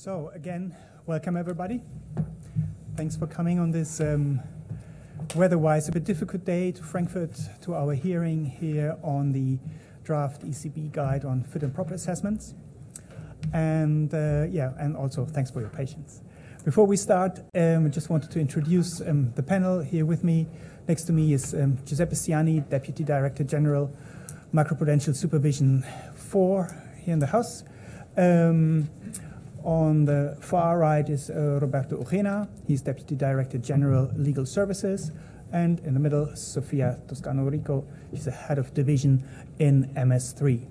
So again, welcome everybody. Thanks for coming on this um, weather-wise a bit difficult day to Frankfurt to our hearing here on the draft ECB guide on fit and proper assessments. And uh, yeah, and also thanks for your patience. Before we start, um, I just wanted to introduce um, the panel here with me. Next to me is um, Giuseppe Siani, Deputy Director General, Microprudential Supervision 4 here in the House. Um, on the far right is uh, Roberto Ugena. He's Deputy Director General Legal Services. And in the middle, Sofia Toscano Rico. She's the head of division in MS3.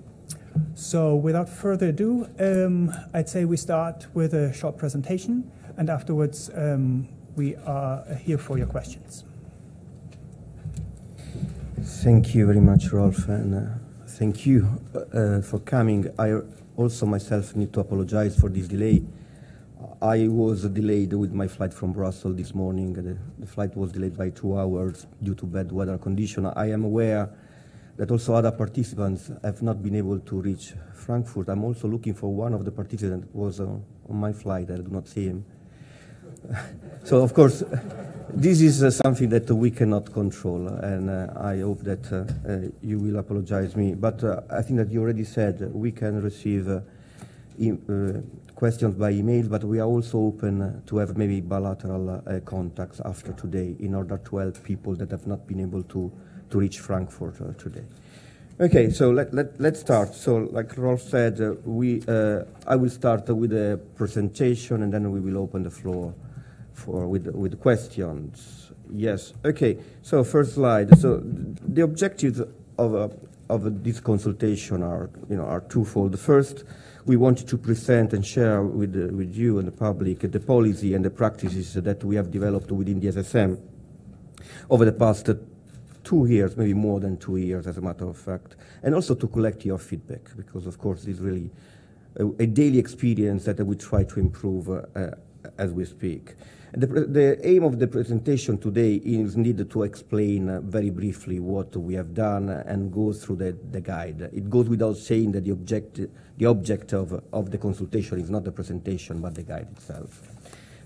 So without further ado, um, I'd say we start with a short presentation, and afterwards um, we are here for your questions. Thank you very much, Rolf, and uh, thank you uh, for coming. I also myself need to apologize for this delay. I was delayed with my flight from Brussels this morning. The, the flight was delayed by two hours due to bad weather condition. I am aware that also other participants have not been able to reach Frankfurt. I'm also looking for one of the participants who was uh, on my flight. I do not see him. So of course, this is uh, something that we cannot control, and uh, I hope that uh, uh, you will apologize me. But uh, I think that you already said we can receive e questions by email, but we are also open to have maybe bilateral contacts after today in order to help people that have not been able to, to reach Frankfurt today. Okay, so let, let, let's start. So like Rolf said, we, I will start with a presentation and then we will open the floor for with with questions. Yes. Okay. So first slide. So the objectives of a, of this consultation are you know are twofold. The first, we wanted to present and share with with you and the public the policy and the practices that we have developed within the SSM over the past two years, maybe more than two years, as a matter of fact, and also to collect your feedback because, of course, it's really a, a daily experience that we try to improve uh, as we speak. The, the, aim of the presentation today is needed to explain very briefly what we have done and go through the, the, guide. It goes without saying that the object, the object of, of the consultation is not the presentation but the guide itself.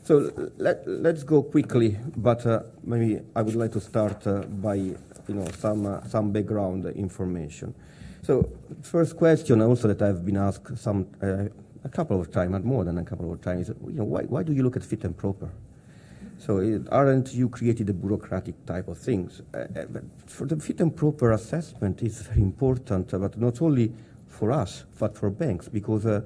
So let, let's go quickly, but uh, maybe I would like to start uh, by you know, some, uh, some background information. So first question also that I've been asked some, uh, a couple of times, not more than a couple of times, you know, why, why do you look at fit and proper? So it, aren't you created a bureaucratic type of things? Uh, uh for the fit and proper assessment is very important, uh, but not only for us, but for banks, because uh,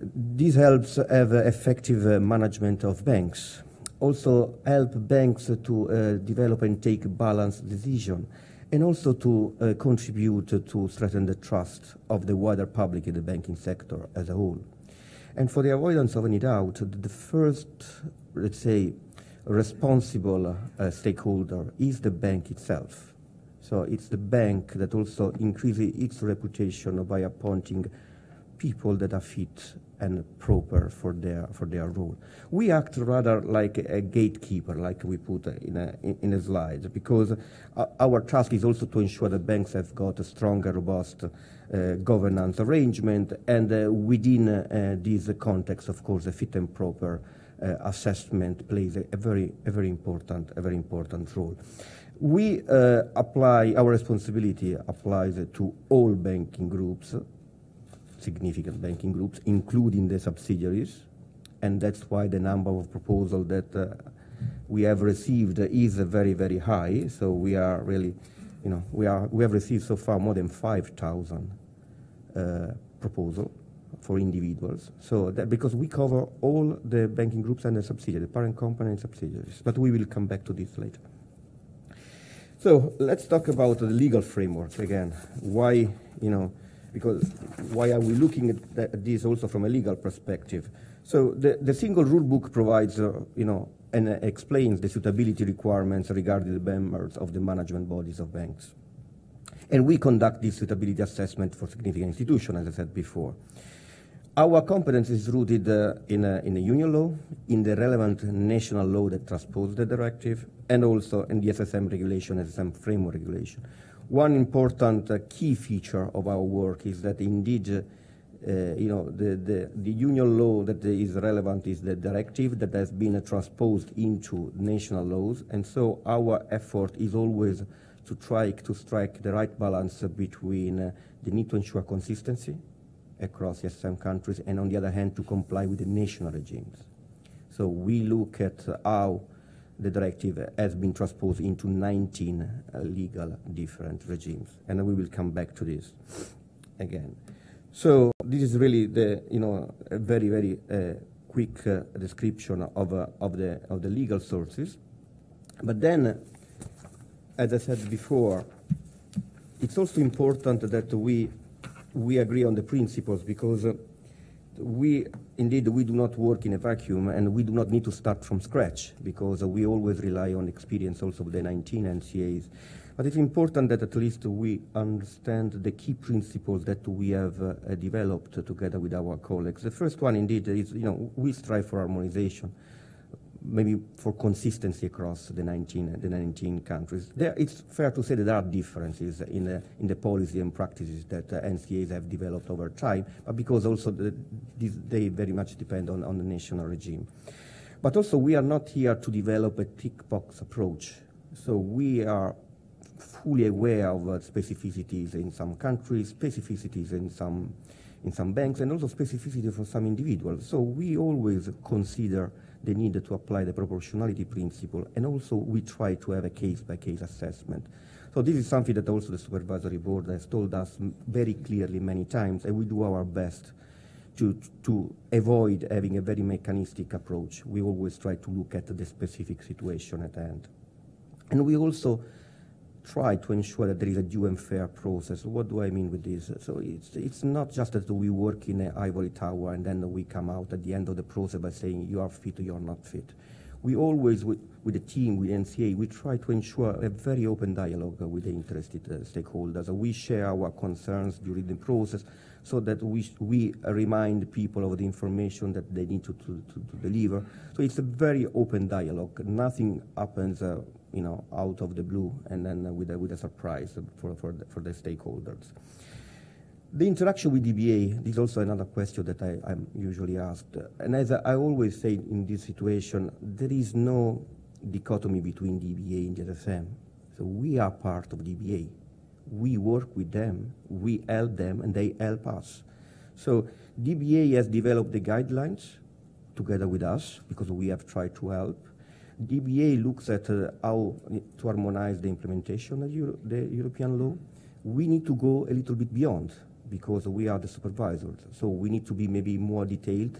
this helps have effective uh, management of banks. Also help banks to uh, develop and take balanced decision, and also to contribute to strengthen the trust of the wider public in the banking sector as a whole. And for the avoidance of any doubt, the first let's say, responsible uh, stakeholder is the bank itself. So it's the bank that also increases its reputation by appointing people that are fit and proper for their for their role. We act rather like a, gatekeeper, like we put in a in a slide, because our task is also to ensure that banks have got a strong, robust uh, governance arrangement, and uh, within uh, this context, of course, the fit and proper uh, assessment plays a, a, very, a very important, a very important role. We uh, apply our responsibility applies to all banking groups, significant banking groups, including the subsidiaries, and that's why the number of proposals that uh, we have received is very, very high. So we are really, you know, we are we have received so far more than 5,000 uh, proposals for individuals. So that because we cover all the banking groups and the subsidiaries, the parent company and subsidiaries. But we will come back to this later. So let's talk about the legal framework again. Why, you know, because why are we looking at, at this also from a legal perspective? So the, the single rule book provides, uh, you know, and uh, explains the suitability requirements regarding the members of the management bodies of banks. And we conduct this suitability assessment for significant institutions, as I said before. Our competence is rooted uh, in, in a union law, in the relevant national law that transposes the directive, and also in the SSM regulation, SSM framework regulation. One important uh, key feature of our work is that indeed uh, you know, the, the, the union law that is relevant is the directive that has been transposed into national laws. And so our effort is always to try to strike the right balance between uh, the need to ensure consistency across the SSM countries and on the other hand to comply with the national regimes. So we look at how the directive has been transposed into 19 uh, legal different regimes. And we will come back to this again. So this is really the, you know, a very, very uh, quick uh, description of, uh, of, the, of the legal sources. But then, as I said before, it's also important that we, we agree on the principles because uh, we, indeed, we do not work in a vacuum and we do not need to start from scratch because we always rely on experience also of the 19 NCAs. But it's important that at least we understand the key principles that we have uh, developed together with our colleagues. The first one, indeed, is, you know, we strive for harmonization maybe for consistency across the 19, the 19 countries. There, it's fair to say that there are differences in the, in the policy and practices that uh, NCAs have developed over time, but because also the, they very much depend on, on the national regime. But also we are not here to develop a tick box approach. So we are fully aware of uh, specificities in some countries, specificities in some, in some banks, and also specificity for some individuals. So we always consider the need to apply the proportionality principle, and also we try to have a case-by-case -case assessment. So this is something that also the supervisory board has told us very clearly many times, and we do our best to, to avoid having a very mechanistic approach. We always try to look at the specific situation at hand. And we also try to ensure that there is a due and fair process. What do I mean with this? So it's, it's not just that we work in an ivory tower and then we come out at the end of the process by saying you are fit or you are not fit. We always, with, with the team, with NCA, we try to ensure a very open dialogue with the interested uh, stakeholders. We share our concerns during the process so that we, we remind people of the information that they need to, to, to, to deliver. So it's a very open dialogue. Nothing happens uh, you know, out of the blue and then with, a, with a surprise for, for, the, for the stakeholders. The interaction with the EBA is also another question that I, am usually asked. And as I always say in this situation, there is no dichotomy between the EBA and SSM. So we are part of the EBA. We work with them, we help them, and they help us. So the EBA has developed the guidelines together with us because we have tried to help. The EBA looks at uh, how to harmonize the implementation of Euro the European law. We need to go a little bit beyond because we are the supervisors. So we need to be maybe more detailed.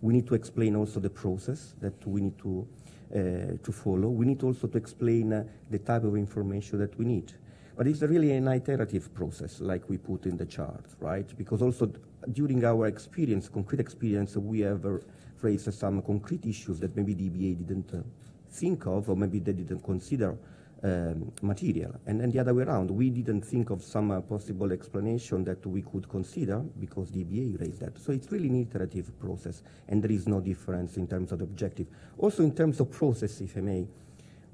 We need to explain also the process that we need to, uh, to follow. We need also to explain uh, the type of information that we need. But it's really an iterative process, like we put in the chart, right? Because also during our experience, concrete experience, we have raised some concrete issues that maybe the EBA didn't uh, think of, or maybe they didn't consider um, material. And then the other way around, we didn't think of some uh, possible explanation that we could consider because the EBA raised that. So it's really an iterative process, and there is no difference in terms of the objective. Also, in terms of process, if I may,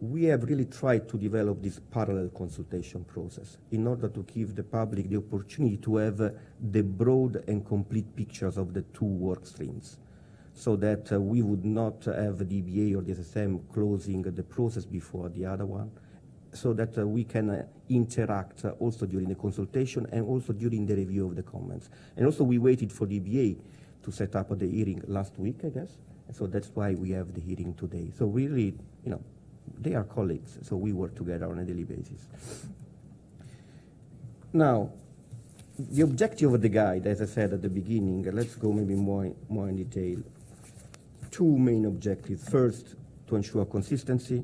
we have really tried to develop this parallel consultation process in order to give the public the opportunity to have uh, the broad and complete pictures of the two work streams so that uh, we would not have the EBA or the SSM closing the process before the other one, so that uh, we can uh, interact also during the consultation and also during the review of the comments. And also we waited for the EBA to set up the hearing last week, I guess, so that's why we have the hearing today. So really, you know, they are colleagues, so we work together on a daily basis. Now, the objective of the guide, as I said at the beginning, let's go maybe more, more in detail two main objectives. First, to ensure consistency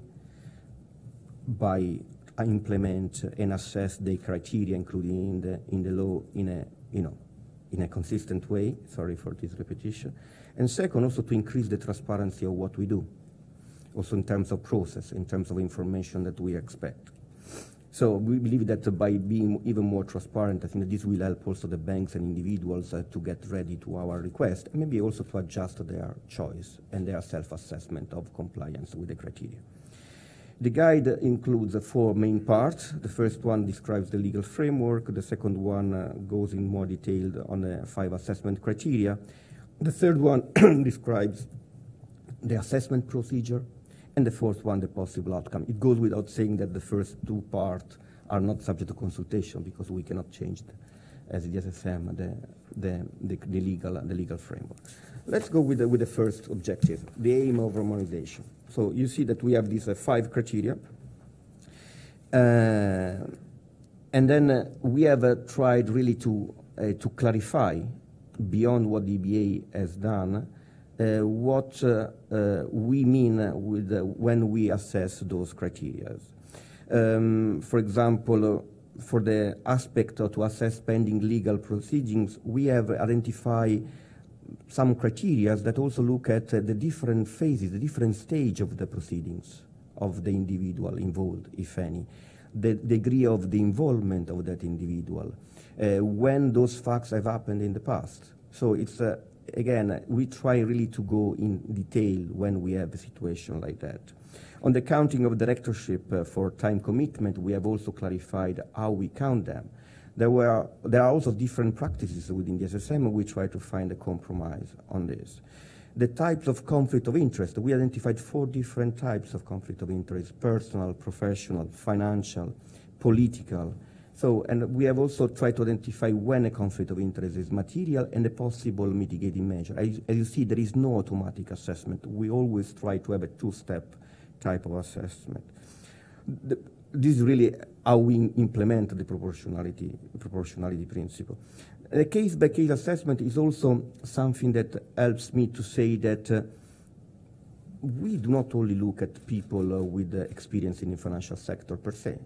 by uh, implement and assess the criteria including in the, in the law in a, you know, in a consistent way. Sorry for this repetition. And second, also to increase the transparency of what we do, also in terms of process, in terms of information that we expect. So we believe that by being even more transparent, I think that this will help also the banks and individuals uh, to get ready to our request, and maybe also to adjust their choice and their self-assessment of compliance with the criteria. The guide includes four main parts. The first one describes the legal framework. The second one uh, goes in more detail on the five assessment criteria. The third one describes the assessment procedure. And the fourth one, the possible outcome. It goes without saying that the first two parts are not subject to consultation because we cannot change, the, as the SSM, the, the, the, the, legal, the legal framework. Let's go with the, with the first objective, the aim of harmonization. So you see that we have these uh, five criteria. Uh, and then uh, we have uh, tried really to, uh, to clarify, beyond what the EBA has done, what we mean with, when we assess those criteria. Um, for example, for the aspect to assess pending legal proceedings, we have identified some criteria that also look at uh, the different phases, the different stage of the proceedings of the individual involved, if any, the degree of the involvement of that individual, uh, when those facts have happened in the past. So it's, uh, again, we try really to go in detail when we have a situation like that. On the counting of directorship uh, for time commitment, we have also clarified how we count them. There, were, there are also different practices within the SSM. We try to find a compromise on this. The types of conflict of interest, we identified four different types of conflict of interest, personal, professional, financial, political. So, and we have also tried to identify when a conflict of interest is material and a possible mitigating measure. As, as you see, there is no automatic assessment. We always try to have a two-step type of assessment. The, this is really how we implement the proportionality, proportionality principle. A case-by-case -case assessment is also something that helps me to say that uh, we do not only look at people uh, with uh, experience in the financial sector per se.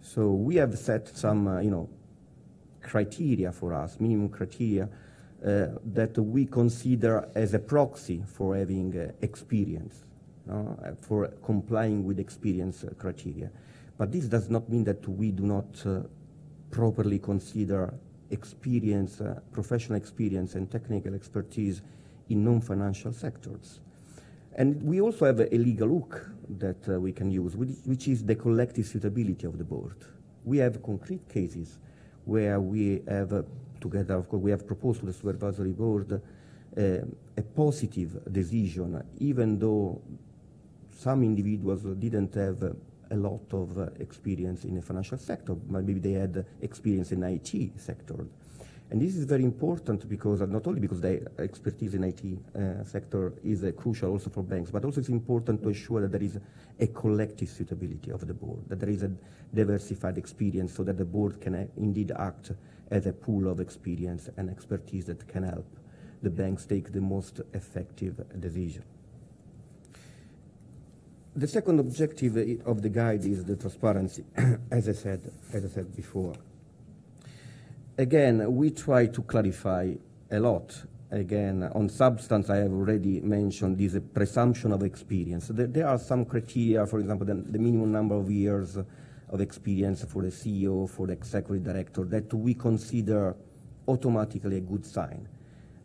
So we have set some, uh, you know, criteria for us, minimum criteria, uh, that we consider as a proxy for having uh, experience, for complying with experience criteria. But this does not mean that we do not uh, properly consider experience, uh, professional experience and technical expertise in non-financial sectors. And we also have a, a legal hook that uh, we can use, which, which, is the collective suitability of the board. We have concrete cases where we have, uh, together, of course, we have proposed to the supervisory board uh, a positive decision, even though some individuals didn't have a lot of uh, experience in the financial sector, maybe they had experience in IT sector. And this is very important because uh, not only because the expertise in IT uh, sector is uh, crucial also for banks, but also it's important to ensure that there is a collective suitability of the board, that there is a diversified experience so that the board can uh, indeed act as a pool of experience and expertise that can help the banks take the most effective decision. The second objective of the guide is the transparency, as I said, as I said before. Again, we try to clarify a lot. Again, on substance, I have already mentioned this presumption of experience. There, there are some criteria, for example, the, the minimum number of years of experience for the CEO, for the executive director, that we consider automatically a good sign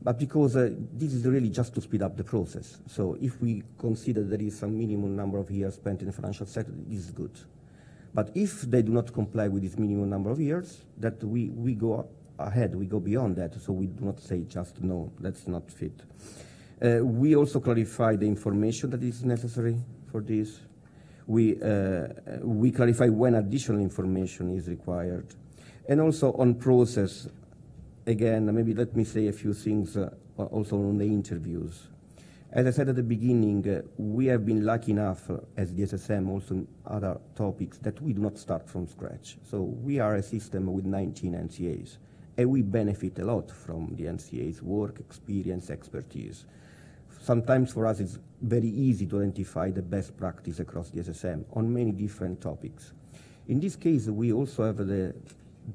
but because uh, this is really just to speed up the process. So if we consider there is some minimum number of years spent in the financial sector, this is good. But if they do not comply with this minimum number of years, that we, we go ahead, we go beyond that, so we do not say just no, that's not fit. Uh, we also clarify the information that is necessary for this. We, uh, we clarify when additional information is required. And also on process, again, maybe let me say a few things uh, also on the interviews. As I said at the beginning, uh, we have been lucky enough uh, as the SSM, also in other topics, that we do not start from scratch. So we are a system with 19 NCAs, and we benefit a lot from the NCA's work, experience, expertise. Sometimes for us it's very easy to identify the best practice across the SSM on many different topics. In this case, we also have the,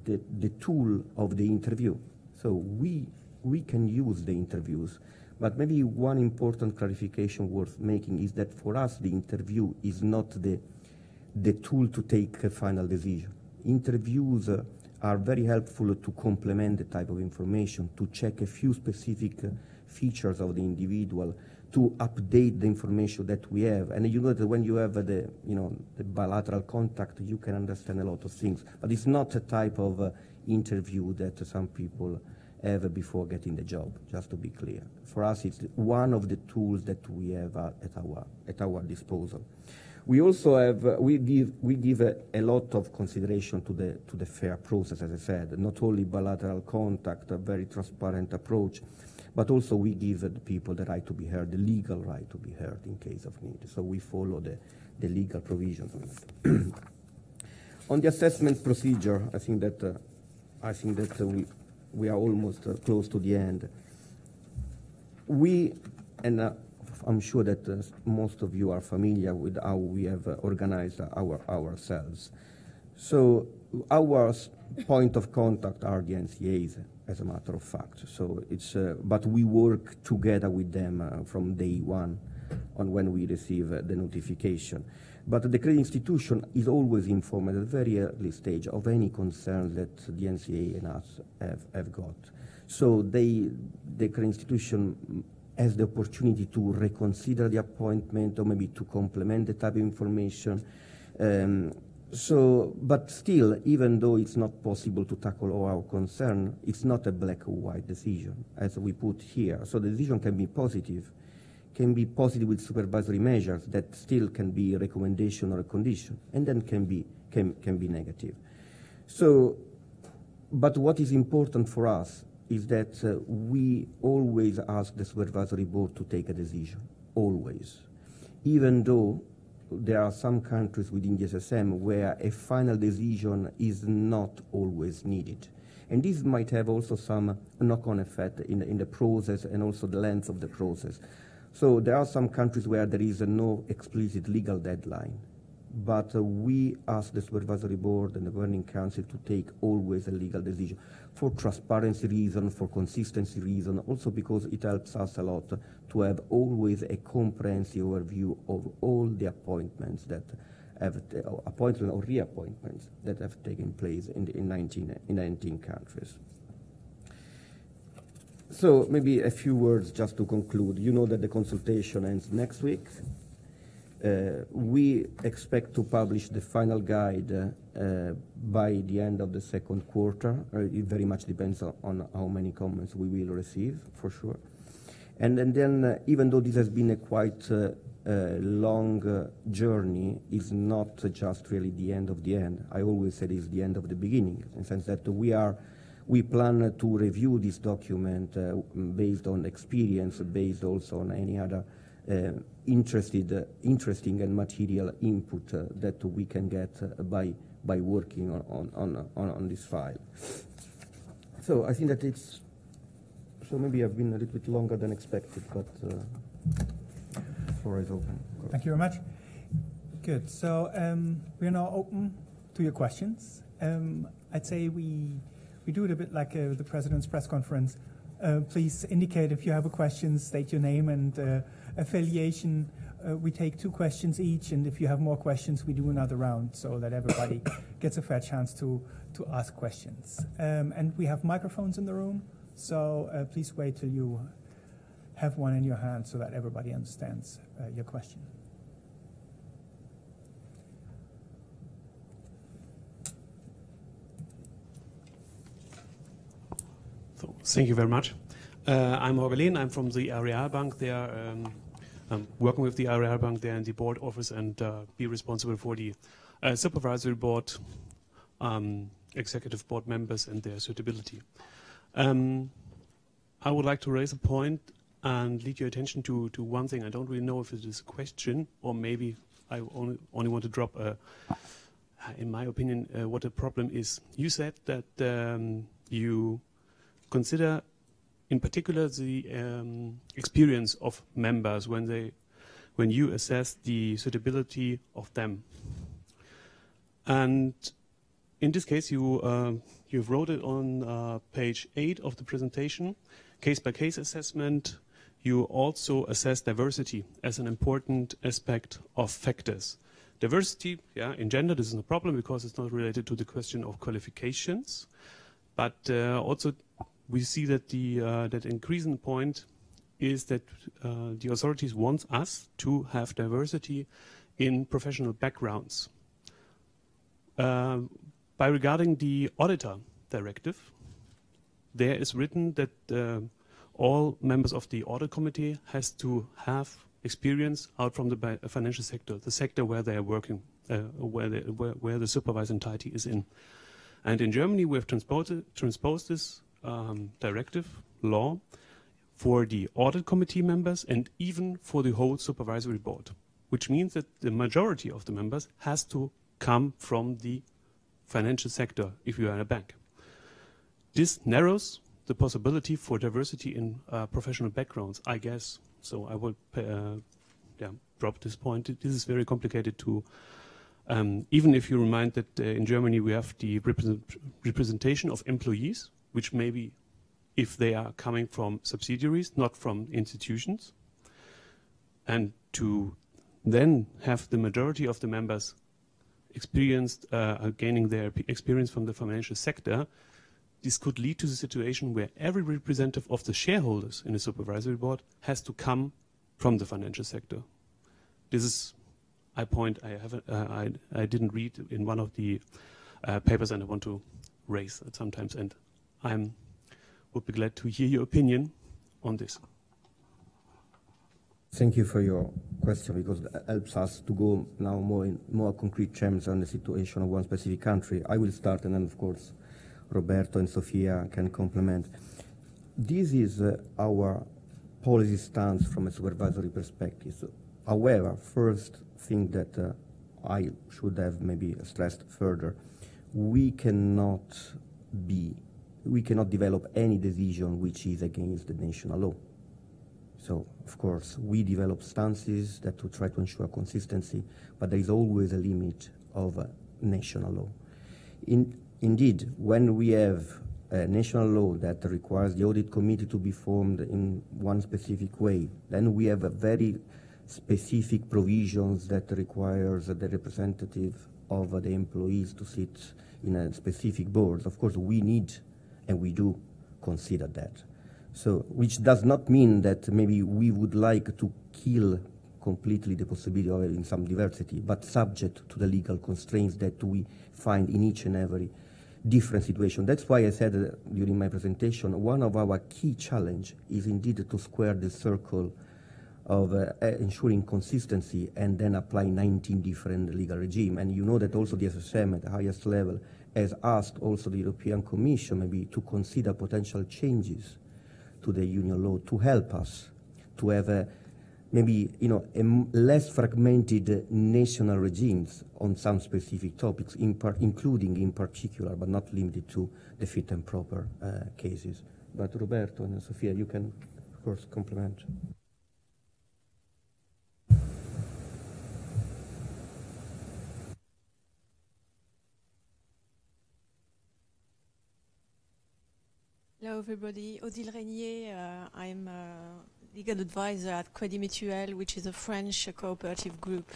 the, the tool of the interview. So we, we can use the interviews. But maybe one important clarification worth making is that for us, the interview is not the, the tool to take a final decision. Interviews uh, are very helpful to complement the type of information, to check a few specific uh, features of the individual, to update the information that we have. And you know that when you have the, you know, the bilateral contact, you can understand a lot of things. But it's not a type of uh, interview that some people have before getting the job, just to be clear. For us, it's one of the tools that we have at, our, at our disposal. We also have, uh, we give, we give a, a, lot of consideration to the, to the fair process, as I said, not only bilateral contact, a very transparent approach, but also we give the people the right to be heard, the legal right to be heard in case of need. So we follow the, the legal provisions on the assessment procedure, I think that, uh, I think that uh, we, we are almost uh, close to the end. We, and uh, I'm sure that uh, most of you are familiar with how we have uh, organized our, ourselves. So our point of contact are the NCAs, as a matter of fact. So it's, uh, but we work together with them uh, from day one on when we receive the notification. But the credit institution is always informed at a very early stage of any concerns that the NCA and us have, have got. So they, the credit institution has the opportunity to reconsider the appointment or maybe to complement the type of information. Um, so, but still, even though it's not possible to tackle all our concern, it's not a black or white decision, as we put here. So the decision can be positive, can be positive with supervisory measures that still can be a recommendation or a condition, and then can be, can, can be negative. So, but what is important for us is that uh, we always ask the supervisory board to take a decision, always. Even though there are some countries within the SSM where a final decision is not always needed. And this might have also some knock-on effect in, in the process and also the length of the process. So there are some countries where there is no explicit legal deadline but uh, we ask the supervisory board and the governing council to take always a legal decision for transparency reason, for consistency reason, also because it helps us a lot to have always a comprehensive overview of all the appointments that have appointments or reappointments that have taken place in, the, in, 19, in 19 countries. So maybe a few words just to conclude. You know that the consultation ends next week. Uh, we expect to publish the final guide uh, by the end of the second quarter. Uh, it very much depends on, on, how many comments we will receive, for sure. And, and then, even though this has been a quite long journey, it's not just really the end of the end. I always said it's the end of the beginning, in the sense that we are we plan to review this document uh, based on experience, based also on any other uh, interested, interesting and material input uh, that we can get by, by working on, on, on, on this file. So I think that it's, so maybe I've been a little bit longer than expected, but uh, floor is open. Thank you very much. Good. So um, we're now open to your questions. Um, I'd say we we do it a bit like uh, the president's press conference. Uh, please indicate if you have a question, state your name and uh, affiliation. Uh, we take two questions each, and if you have more questions, we do another round so that everybody gets a fair chance to, to ask questions. Um, and we have microphones in the room, so uh, please wait till you have one in your hand so that everybody understands uh, your question. So, thank you very much. Uh, I'm Jorge I'm from the Aareal Bank. They are um, um, working with the Aareal Bank there in the board office and uh, be responsible for the uh, supervisory board, um, executive board members and their suitability. Um, I would like to raise a point and lead your attention to, to one thing. I don't really know if it is a question or maybe I only, only want to drop, a, in my opinion, uh, what the problem is. You said that um, you consider in particular the um, experience of members when they when you assess the suitability of them. And in this case, you uh, you've wrote it on uh, page eight of the presentation, case by case assessment. You also assess diversity as an important aspect of factors. Diversity, yeah, in gender, this is no problem because it's not related to the question of qualifications, but uh, also we see that the uh, that increasing point is that uh, the authorities want us to have diversity in professional backgrounds. Uh, by regarding the auditor directive, there is written that uh, all members of the audit committee has to have experience out from the financial sector, the sector where they are working, uh, where, they, where, where, the supervised entity is in. And in Germany, we have transposed, transposed this um, directive law for the audit committee members and even for the whole supervisory board, which means that the majority of the members has to come from the financial sector if you are in a bank. This narrows the possibility for diversity in uh, professional backgrounds, I guess. So I will uh, yeah, drop this point. This is very complicated to, um, even if you remind that uh, in Germany we have the represent representation of employees, which maybe if they are coming from subsidiaries, not from institutions, and to then have the majority of the members experienced uh, gaining their experience from the financial sector, this could lead to the situation where every representative of the shareholders in the supervisory board has to come from the financial sector. This is a point I haven't, uh, I, I didn't read in one of the uh, papers, and I want to raise it sometimes. And I would be glad to hear your opinion on this. Thank you for your question because it helps us to go now more in more concrete terms on the situation of one specific country. I will start, and then of course Roberto and Sofia can complement. This is uh, our policy stance from a supervisory perspective. So, however, first thing that uh, I should have maybe stressed further, we cannot be, we cannot develop any decision which is against the national law. So, of course, we develop stances that to try to ensure consistency, but there is always a limit of uh, national law. In, Indeed, when we have a national law that requires the audit committee to be formed in one specific way, then we have a very specific provisions that requires the representative of the employees to sit in a specific board. Of course, we need and we do consider that. So, which does not mean that maybe we would like to kill completely the possibility of having some diversity, but subject to the legal constraints that we find in each and every different situation. That's why I said uh, during my presentation, one of our key challenge is indeed to square the circle of uh, ensuring consistency and then apply 19 different legal regime. And you know that also the SSM at the highest level has asked also the European Commission maybe to consider potential changes to the union law to help us to have a maybe you know less fragmented national regimes on some specific topics, in including in particular, but not limited to the fit and proper uh, cases. But Roberto and Sofia, you can of course complement. Hello, everybody. Odile Régnier. Uh, I'm uh, legal advisor at Crédit Mutuel, which is a French cooperative group.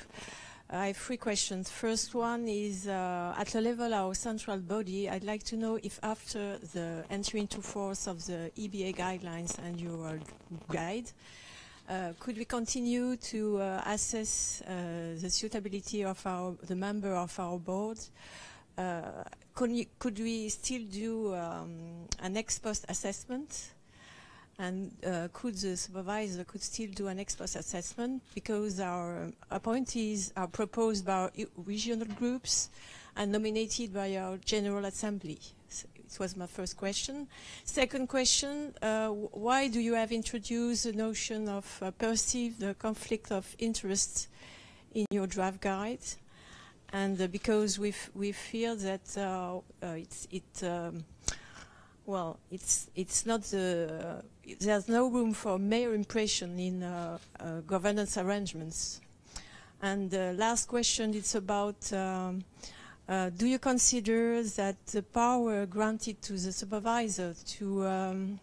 I have three questions. First one is, uh, at the level of our central body, I'd like to know if after the entry into force of the EBA guidelines and your guide, uh, could we continue to uh, assess uh, the suitability of our, the member of our board? Uh, could, you, could, we still do um, an ex post assessment and uh, could the supervisor could still do an ex post assessment because our appointees are proposed by regional groups and nominated by our General Assembly. It was my first question. Second question, uh, why do you have introduced the notion of uh, perceived conflict of interest in your draft guide? And uh, because we we feel that uh, uh, it's, it um, well, it's it's not the there's no room for mere impression in governance arrangements. And the last question is about. Um, uh, do you consider that the power granted to the supervisor to um,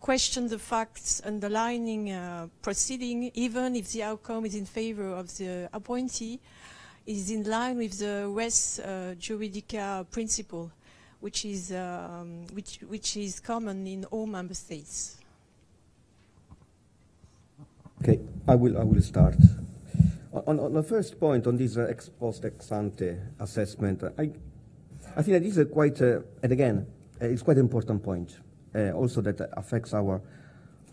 question the facts underlining uh, proceeding, even if the outcome is in favor of the appointee, is in line with the res uh, judicata principle? which is, um, which, which is common in all member states. Okay, I will, I will start. On, on the first point, on this uh, ex post ex ante assessment, I, I think that is a quite, uh, and again, uh, it's quite an important point, uh, also that affects our,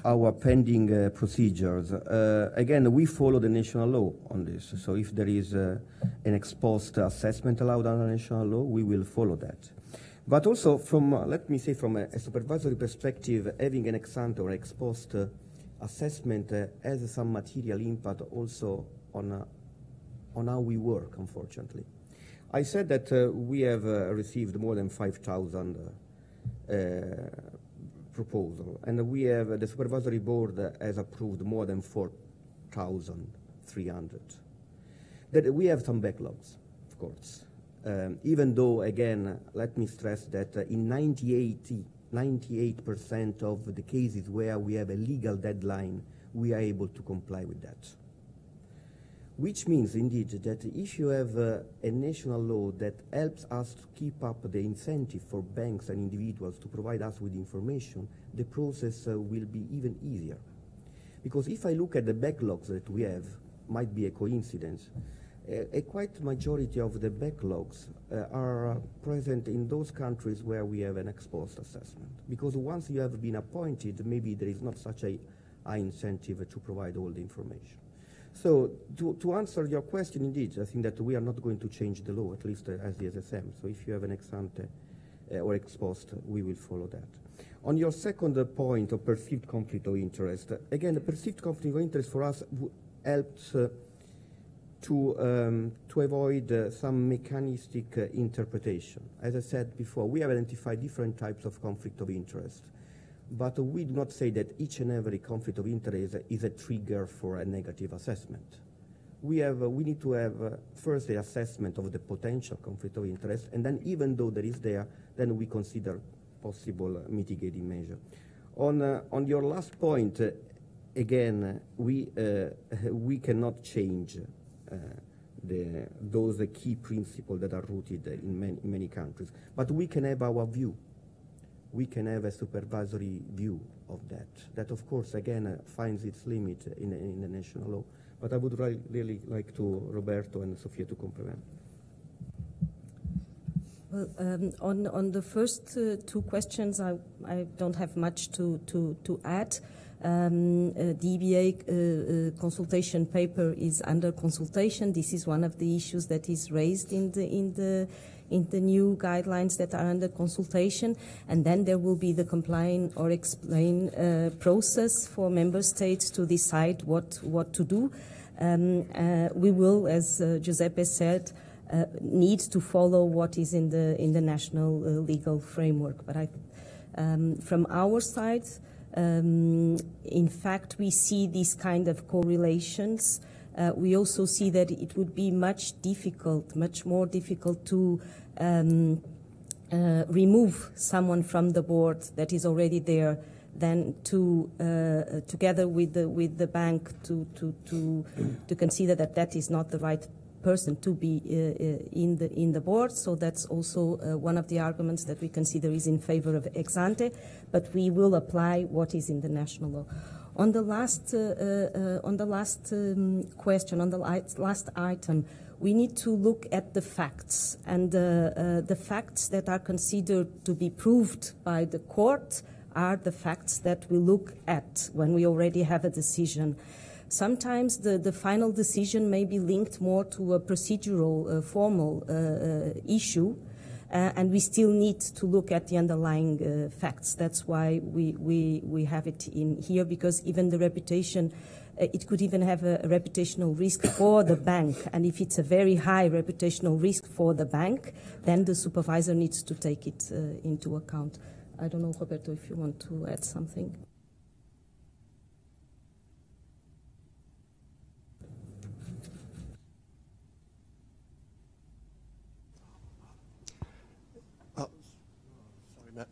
our pending uh, procedures. Uh, again, we follow the national law on this, so if there is an ex post assessment allowed under national law, we will follow that. But also from, let me say, from a, a, supervisory perspective, having an ex ante or ex post assessment has some material impact also on, uh, on how we work, unfortunately. I said that uh, we have uh, received more than 5,000 proposals, and we have, the supervisory board has approved more than 4,300. That we have some backlogs, of course. Um, even though, again, let me stress that in 98% of the cases where we have a legal deadline, we are able to comply with that which means indeed that if you have uh, a national law that helps us to keep up the incentive for banks and individuals to provide us with information, the process uh, will be even easier. Because if I look at the backlogs that we have, might be a coincidence, a, a quite majority of the backlogs uh, are uh, present in those countries where we have an ex post assessment. Because once you have been appointed, maybe there is not such a incentive to provide all the information. So to, to answer your question, indeed, I think that we are not going to change the law, at least uh, as the SSM. So if you have an ex ante uh, or ex post, we will follow that. On your second uh, point of perceived conflict of interest, again, the perceived conflict of interest for us helps uh, to, um, to avoid uh, some mechanistic uh, interpretation. As I said before, we have identified different types of conflict of interest but we do not say that each and every conflict of interest is a trigger for a negative assessment. We, have, we need to have uh, first the assessment of the potential conflict of interest, and then even though there is there, then we consider possible uh, mitigating measure. On, uh, on your last point, again, we, we cannot change the, those key principles that are rooted in many, many countries, but we can have our view we can have a supervisory view of that. That, of course, again, uh, finds its limit in, in the national law. But I would really like to Roberto and Sofia to complement. Well, um, on, on the first uh, two questions, I, I don't have much to, to, to add. Um, uh, the EBA uh, uh, consultation paper is under consultation. This is one of the issues that is raised in the, in the in the new guidelines that are under consultation, and then there will be the complying or explain uh, process for member states to decide what, what to do. Um, uh, we will, as uh, Giuseppe said, uh, need to follow what is in the in the national uh, legal framework. But I, um, from our side, um, in fact, we see these kind of correlations uh, we also see that it would be much difficult, much more difficult to um, uh, remove someone from the board that is already there than to, uh, together with the, with the bank, to, to, to, to consider that that is not the right person to be uh, uh, in the in the board. So that's also uh, one of the arguments that we consider is in favor of ex ante, but we will apply what is in the national law. On the last, uh, uh, on the last um, question, on the last item, we need to look at the facts and uh, the facts that are considered to be proved by the court are the facts that we look at when we already have a decision. Sometimes the, the final decision may be linked more to a procedural, uh, formal uh, uh, issue, uh, and we still need to look at the underlying uh, facts. That's why we, we, we have it in here, because even the reputation, uh, it could even have a, a, reputational risk for the bank. And if it's a very high reputational risk for the bank, then the supervisor needs to take it uh, into account. I don't know, Roberto, if you want to add something.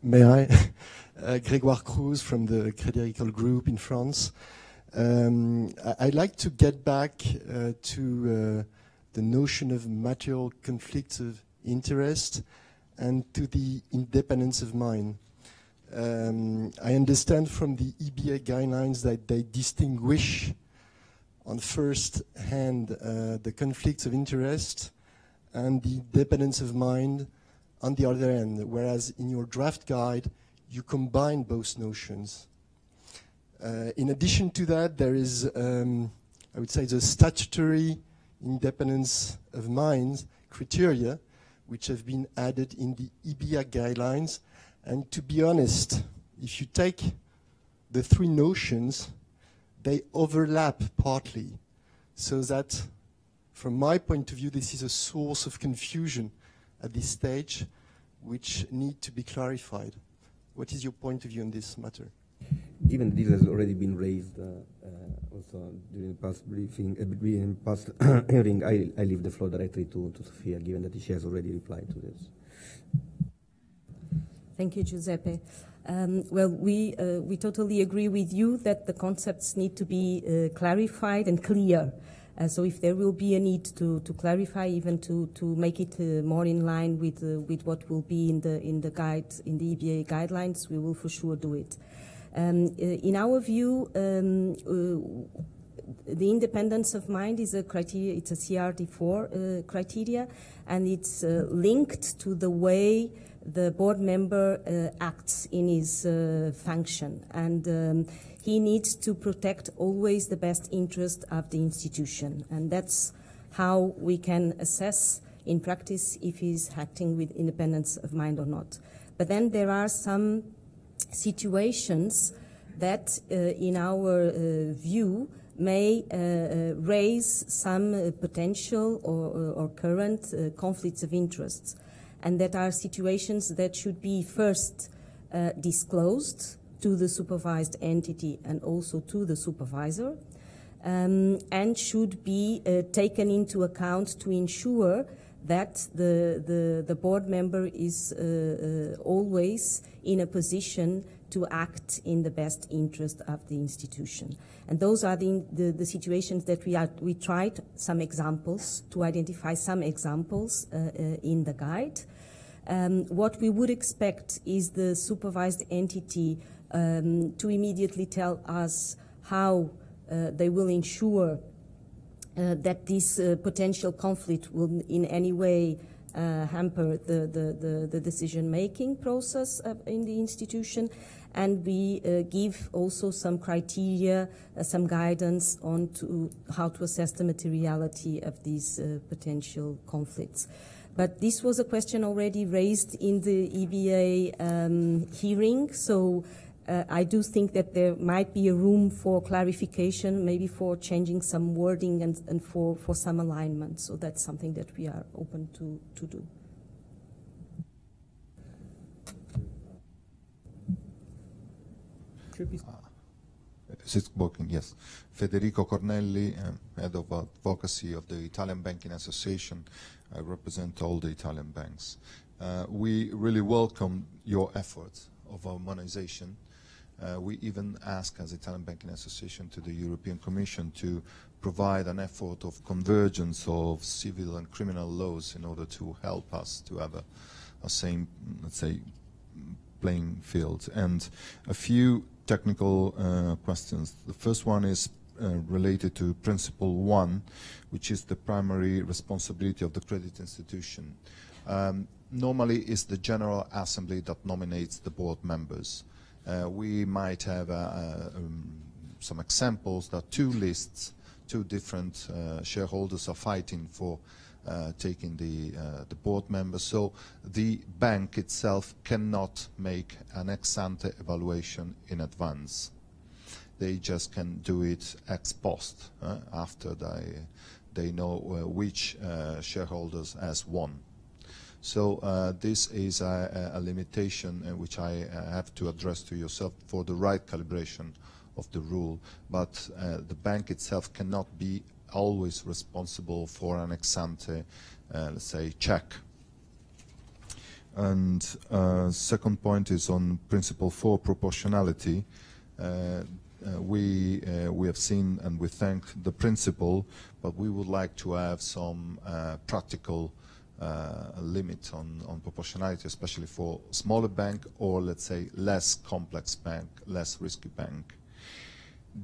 May I? Uh, Grégoire Cruz from the Crédit Group in France. Um, I'd like to get back uh, to uh, the notion of material conflicts of interest and to the independence of mind. Um, I understand from the EBA guidelines that they distinguish on first hand uh, the conflicts of interest and the dependence of mind on the other end, whereas in your draft guide, you combine both notions. Uh, in addition to that, there is, um, I would say, the statutory independence of mind criteria, which have been added in the EBA guidelines. And to be honest, if you take the three notions, they overlap partly, so that from my point of view, this is a source of confusion at this stage, which need to be clarified. What is your point of view on this matter? Given this has already been raised uh, uh, also during the past briefing, uh, during past hearing, I, I leave the floor directly to, to Sofia, given that she has already replied to this. Thank you, Giuseppe. Um, well, we, uh, we totally agree with you that the concepts need to be uh, clarified and clear. Uh, so if there will be a need to, to clarify, even to, to make it uh, more in line with, uh, with what will be in the, in the guide, in the EBA guidelines, we will for sure do it. Um, uh, in our view, um, the independence of mind is a criteria, it's a CRD4 criteria, and it's linked to the way the board member uh, acts in his uh, function. And um, he needs to protect always the best interest of the institution. And that's how we can assess in practice if he's acting with independence of mind or not. But then there are some situations that uh, in our uh, view may uh, uh, raise some potential or, or current conflicts of interests and that are situations that should be first uh, disclosed to the supervised entity and also to the supervisor, um, and should be uh, taken into account to ensure that the, the, the board member is uh, uh always in a position to act in the best interest of the institution. And those are the, the, the situations that we, are, we tried some examples to identify some examples uh, uh, in the guide. Um, what we would expect is the supervised entity um, to immediately tell us how uh, they will ensure uh, that this uh, potential conflict will in any way uh, hamper the, the, the, the decision-making process in the institution. And we uh, give also some criteria, uh, some guidance on to how to assess the materiality of these potential conflicts. But this was a question already raised in the EBA um, hearing, so uh, I do think that there might be a room for clarification, maybe for changing some wording and, and for, for some alignment. So that's something that we are open to, to do. Is it working? Yes. Federico Cornelli, um, Head of Advocacy of the Italian Banking Association. I represent all the Italian banks. Uh, we really welcome your efforts of harmonization. Uh, we even ask as Italian Banking Association to the European Commission to provide an effort of convergence of civil and criminal laws in order to help us to have a, a same, let's say, playing field. And a few technical uh, questions. The first one is uh, related to principle one, which is the primary responsibility of the credit institution. Um, normally, it's the General Assembly that nominates the board members. Uh, we might have uh, uh um, some examples that two lists, two different uh, shareholders are fighting for taking the, the board members. So the bank itself cannot make an ex-ante evaluation in advance they just can do it ex post uh, after they they know uh, which uh, shareholders has won. So uh, this is a, a limitation uh, which I uh, have to address to yourself for the right calibration of the rule. But the bank itself cannot be always responsible for an ex ante, let's say, check. And second point is on principle four, proportionality. Uh, uh, we uh, we have seen and we thank the principle, but we would like to have some uh, practical limit on, on proportionality, especially for smaller bank or let's say less complex bank, less risky bank.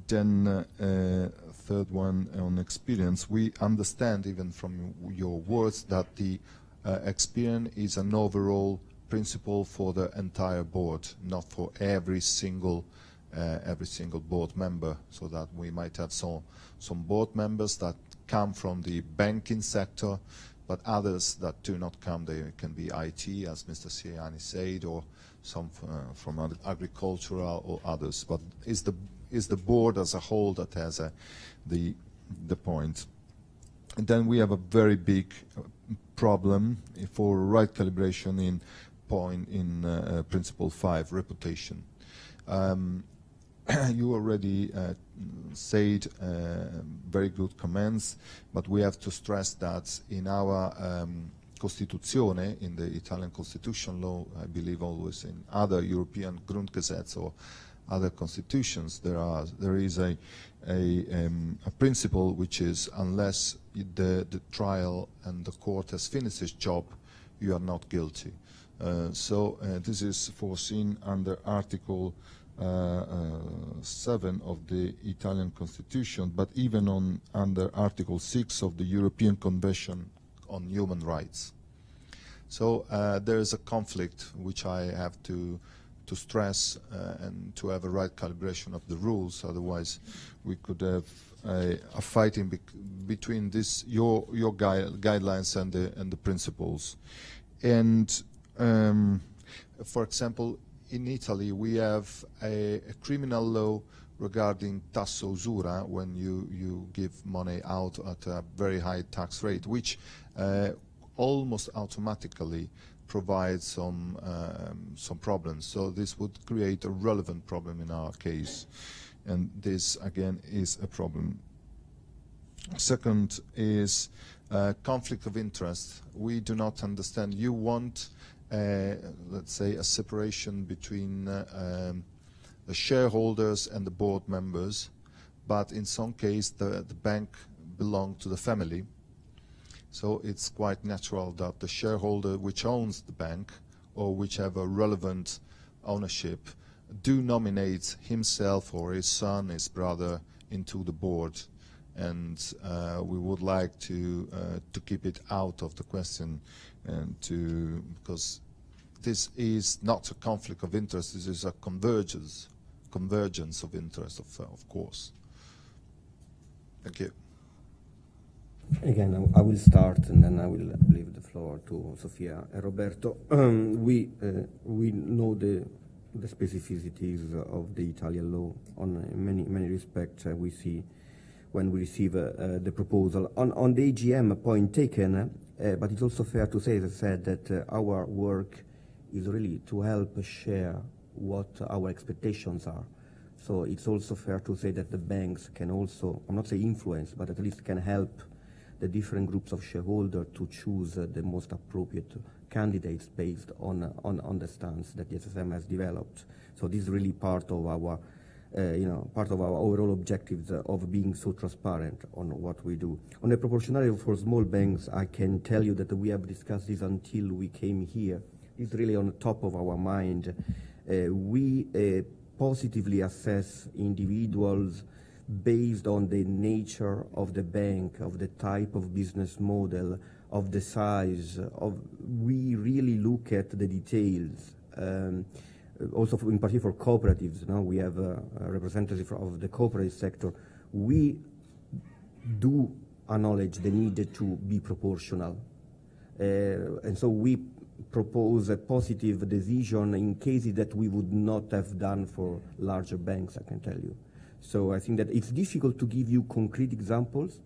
then uh, uh, third one on experience. We understand even from your words that the uh, experience is an overall principle for the entire board, not for every single uh, every single board member. So that we might have some some board members that come from the banking sector, but others that do not come. They can be IT, as Mr. Siani said, or some uh, from agricultural or others. But is the is the board as a whole that has a, the the point. And then we have a very big uh, problem for right calibration in point in uh, uh principle five, reputation. Um, you already uh, said uh, very good comments, but we have to stress that in our um, Costituzione, in the Italian constitution law, I believe always in other European Grundgesetz or other constitutions, there are there is a a, um, a principle which is unless the the trial and the court has finished its job, you are not guilty. Uh, so uh, this is foreseen under Article 7 of the Italian Constitution, but even on under Article 6 of the European Convention on human rights. So uh, there is a conflict which I have to to stress uh, and to have a right calibration of the rules. Otherwise, we could have a, a fighting between this your your gui guidelines and the and the principles. And um, for example, in Italy, we have a, a criminal law regarding tasso usura when you, you give money out at a very high tax rate, which uh, almost automatically provides some, um, some problems. So this would create a relevant problem in our case. And this, again, is a problem. Second is uh, conflict of interest. We do not understand. You want, let's say, a separation between uh, um, the shareholders and the board members, but in some case the, the bank belonged to the family. So it's quite natural that the shareholder which owns the bank or which have a relevant ownership do nominate himself or his son, his brother into the board. And uh, we would like to uh, to keep it out of the question and to because this is not a conflict of interest, this is a convergence convergence of interest, of, uh, of course. Thank you. Again, I will start and then I will leave the floor to Sofia and Roberto. Um, we, uh, we know the, the specificities of the Italian law on many, many respects. Uh, we see when we receive uh, uh, the proposal. On, on the AGM, point taken, uh, but it's also fair to say, as I said, that our work is really to help share what our expectations are. So it's also fair to say that the banks can also, I'm not saying influence, but at least can help the different groups of shareholders to choose uh, the most appropriate candidates based on, uh, on, on the stance that the SSM has developed. So this is really part of our, uh, you know, part of our overall objectives of being so transparent on what we do. On the proportionality for small banks, I can tell you that we have discussed this until we came here. It's really on the top of our mind. Uh, we uh, positively assess individuals based on the nature of the bank, of the type of business model, of the size. Of we really look at the details. Um, also, in particular for cooperatives, now we have a, a representative of the cooperative sector. We do acknowledge the need to be proportional, uh, and so we propose a positive decision in cases that we would not have done for larger banks, I can tell you. So I think that it's difficult to give you concrete examples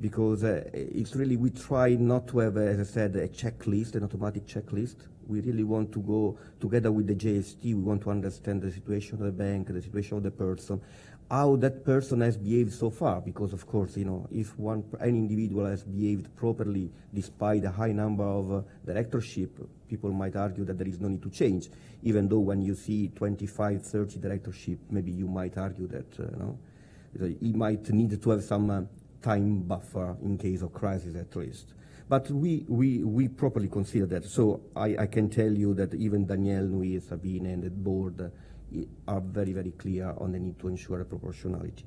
because uh, it's really, we try not to have, as I said, a checklist, an automatic checklist. We really want to go together with the JST, we want to understand the situation of the bank, the situation of the person, how that person has behaved so far, because of course, you know, if one any individual has behaved properly despite a high number of uh, directorship, people might argue that there is no need to change. Even though when you see 25, 30 directorship, maybe you might argue that, uh, you know, he might need to have some uh, time buffer in case of crisis at least. But we, we, we properly consider that. So I, I can tell you that even Danielle, Nouy, Sabine, and the board are very, very clear on the need to ensure a proportionality.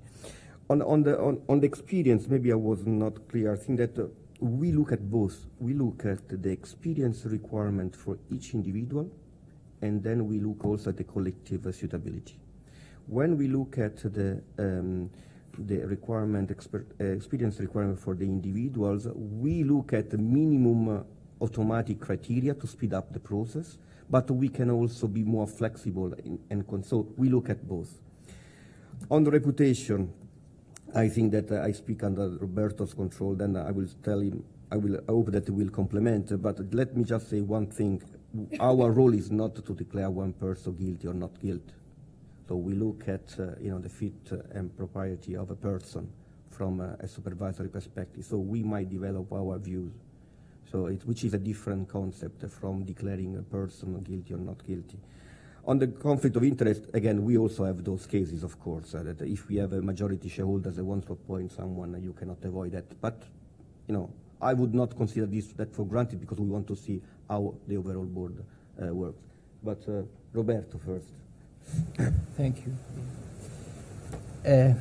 On, on, the, on, on the experience, maybe I was not clear. I think that uh, we look at both. We look at the experience requirement for each individual, and then we look also at the collective suitability. When we look at the um, the requirement expert, uh, experience requirement for the individuals, we look at the minimum uh, automatic criteria to speed up the process, but we can also be more flexible in, and so we look at both. On the reputation, I think that uh, I speak under Roberto's control, then I will tell him, I will I hope that he will complement, but let me just say one thing. Our role is not to declare one person guilty or not guilty. So we look at uh, you know, the fit and propriety of a person from a, a supervisory perspective. So we might develop our views so it, which is a different concept from declaring a person guilty or not guilty. On the conflict of interest, again, we also have those cases, of course, uh, that if we have a majority shareholder that wants to appoint someone, uh, you cannot avoid that. But, you know, I would not consider this that for granted because we want to see how the overall board uh, works. But uh, Roberto first. Thank you. Uh,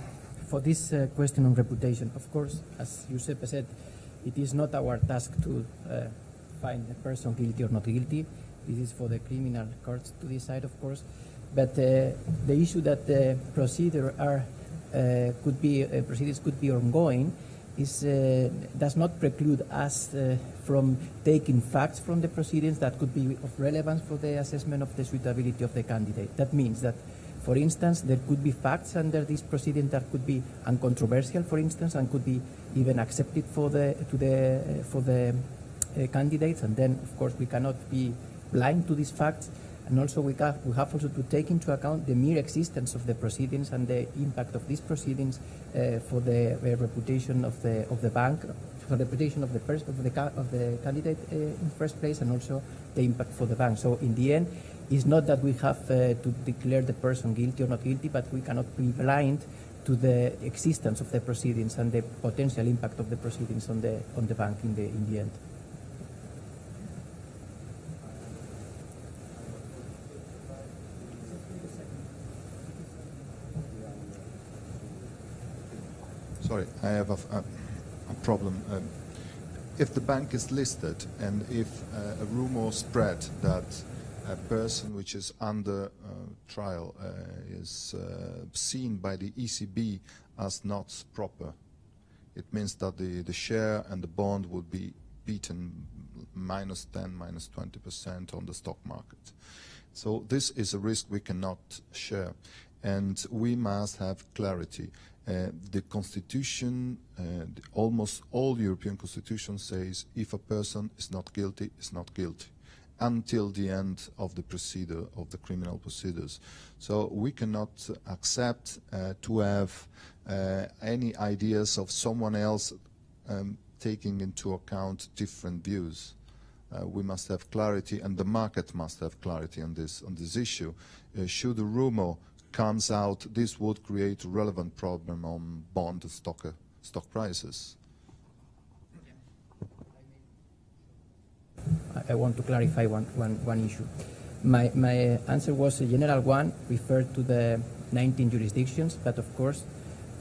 for this uh, question on reputation, of course, as Giuseppe said, it is not our task to find a person guilty or not guilty this is for the criminal courts to decide, of course. But uh, the issue that the procedure are uh, could be uh, proceedings could be ongoing is uh, does not preclude us uh, from taking facts from the proceedings that could be of relevance for the assessment of the suitability of the candidate. That means that, for instance, there could be facts under this proceeding that could be uncontroversial, for instance, and could be even accepted for the to the uh, for the candidates, and then, of course, we cannot be blind to these facts. And also we have, we have also to take into account the mere existence of the proceedings and the impact of these proceedings uh, for the uh, reputation of the of the bank, for the reputation of the pers- of the of the candidate uh, in first place, and also the impact for the bank. So in the end, it's not that we have uh, to declare the person guilty or not guilty, but we cannot be blind to the existence of the proceedings and the potential impact of the proceedings on the on the bank in the in the end. Sorry, I have a, a, a problem. Um, if the bank is listed and if uh, a rumor spread that a person which is under uh, trial uh, is uh, seen by the ECB as not proper, it means that the, the share and the bond would be beaten minus 10, minus 20% on the stock market. So this is a risk we cannot share and we must have clarity. Uh, the constitution, uh, the, almost all European constitutions says if a person is not guilty, is not guilty until the end of the procedure, of the criminal procedures. So we cannot accept uh, to have uh, any ideas of someone else um, taking into account different views. Uh, we must have clarity, and the market must have clarity on this on this issue. Uh, should a rumor comes out, this would create a relevant problem on bond stock, stock prices. I want to clarify one, one, one issue. My, my answer was a general one, referred to the 19 jurisdictions, but of course,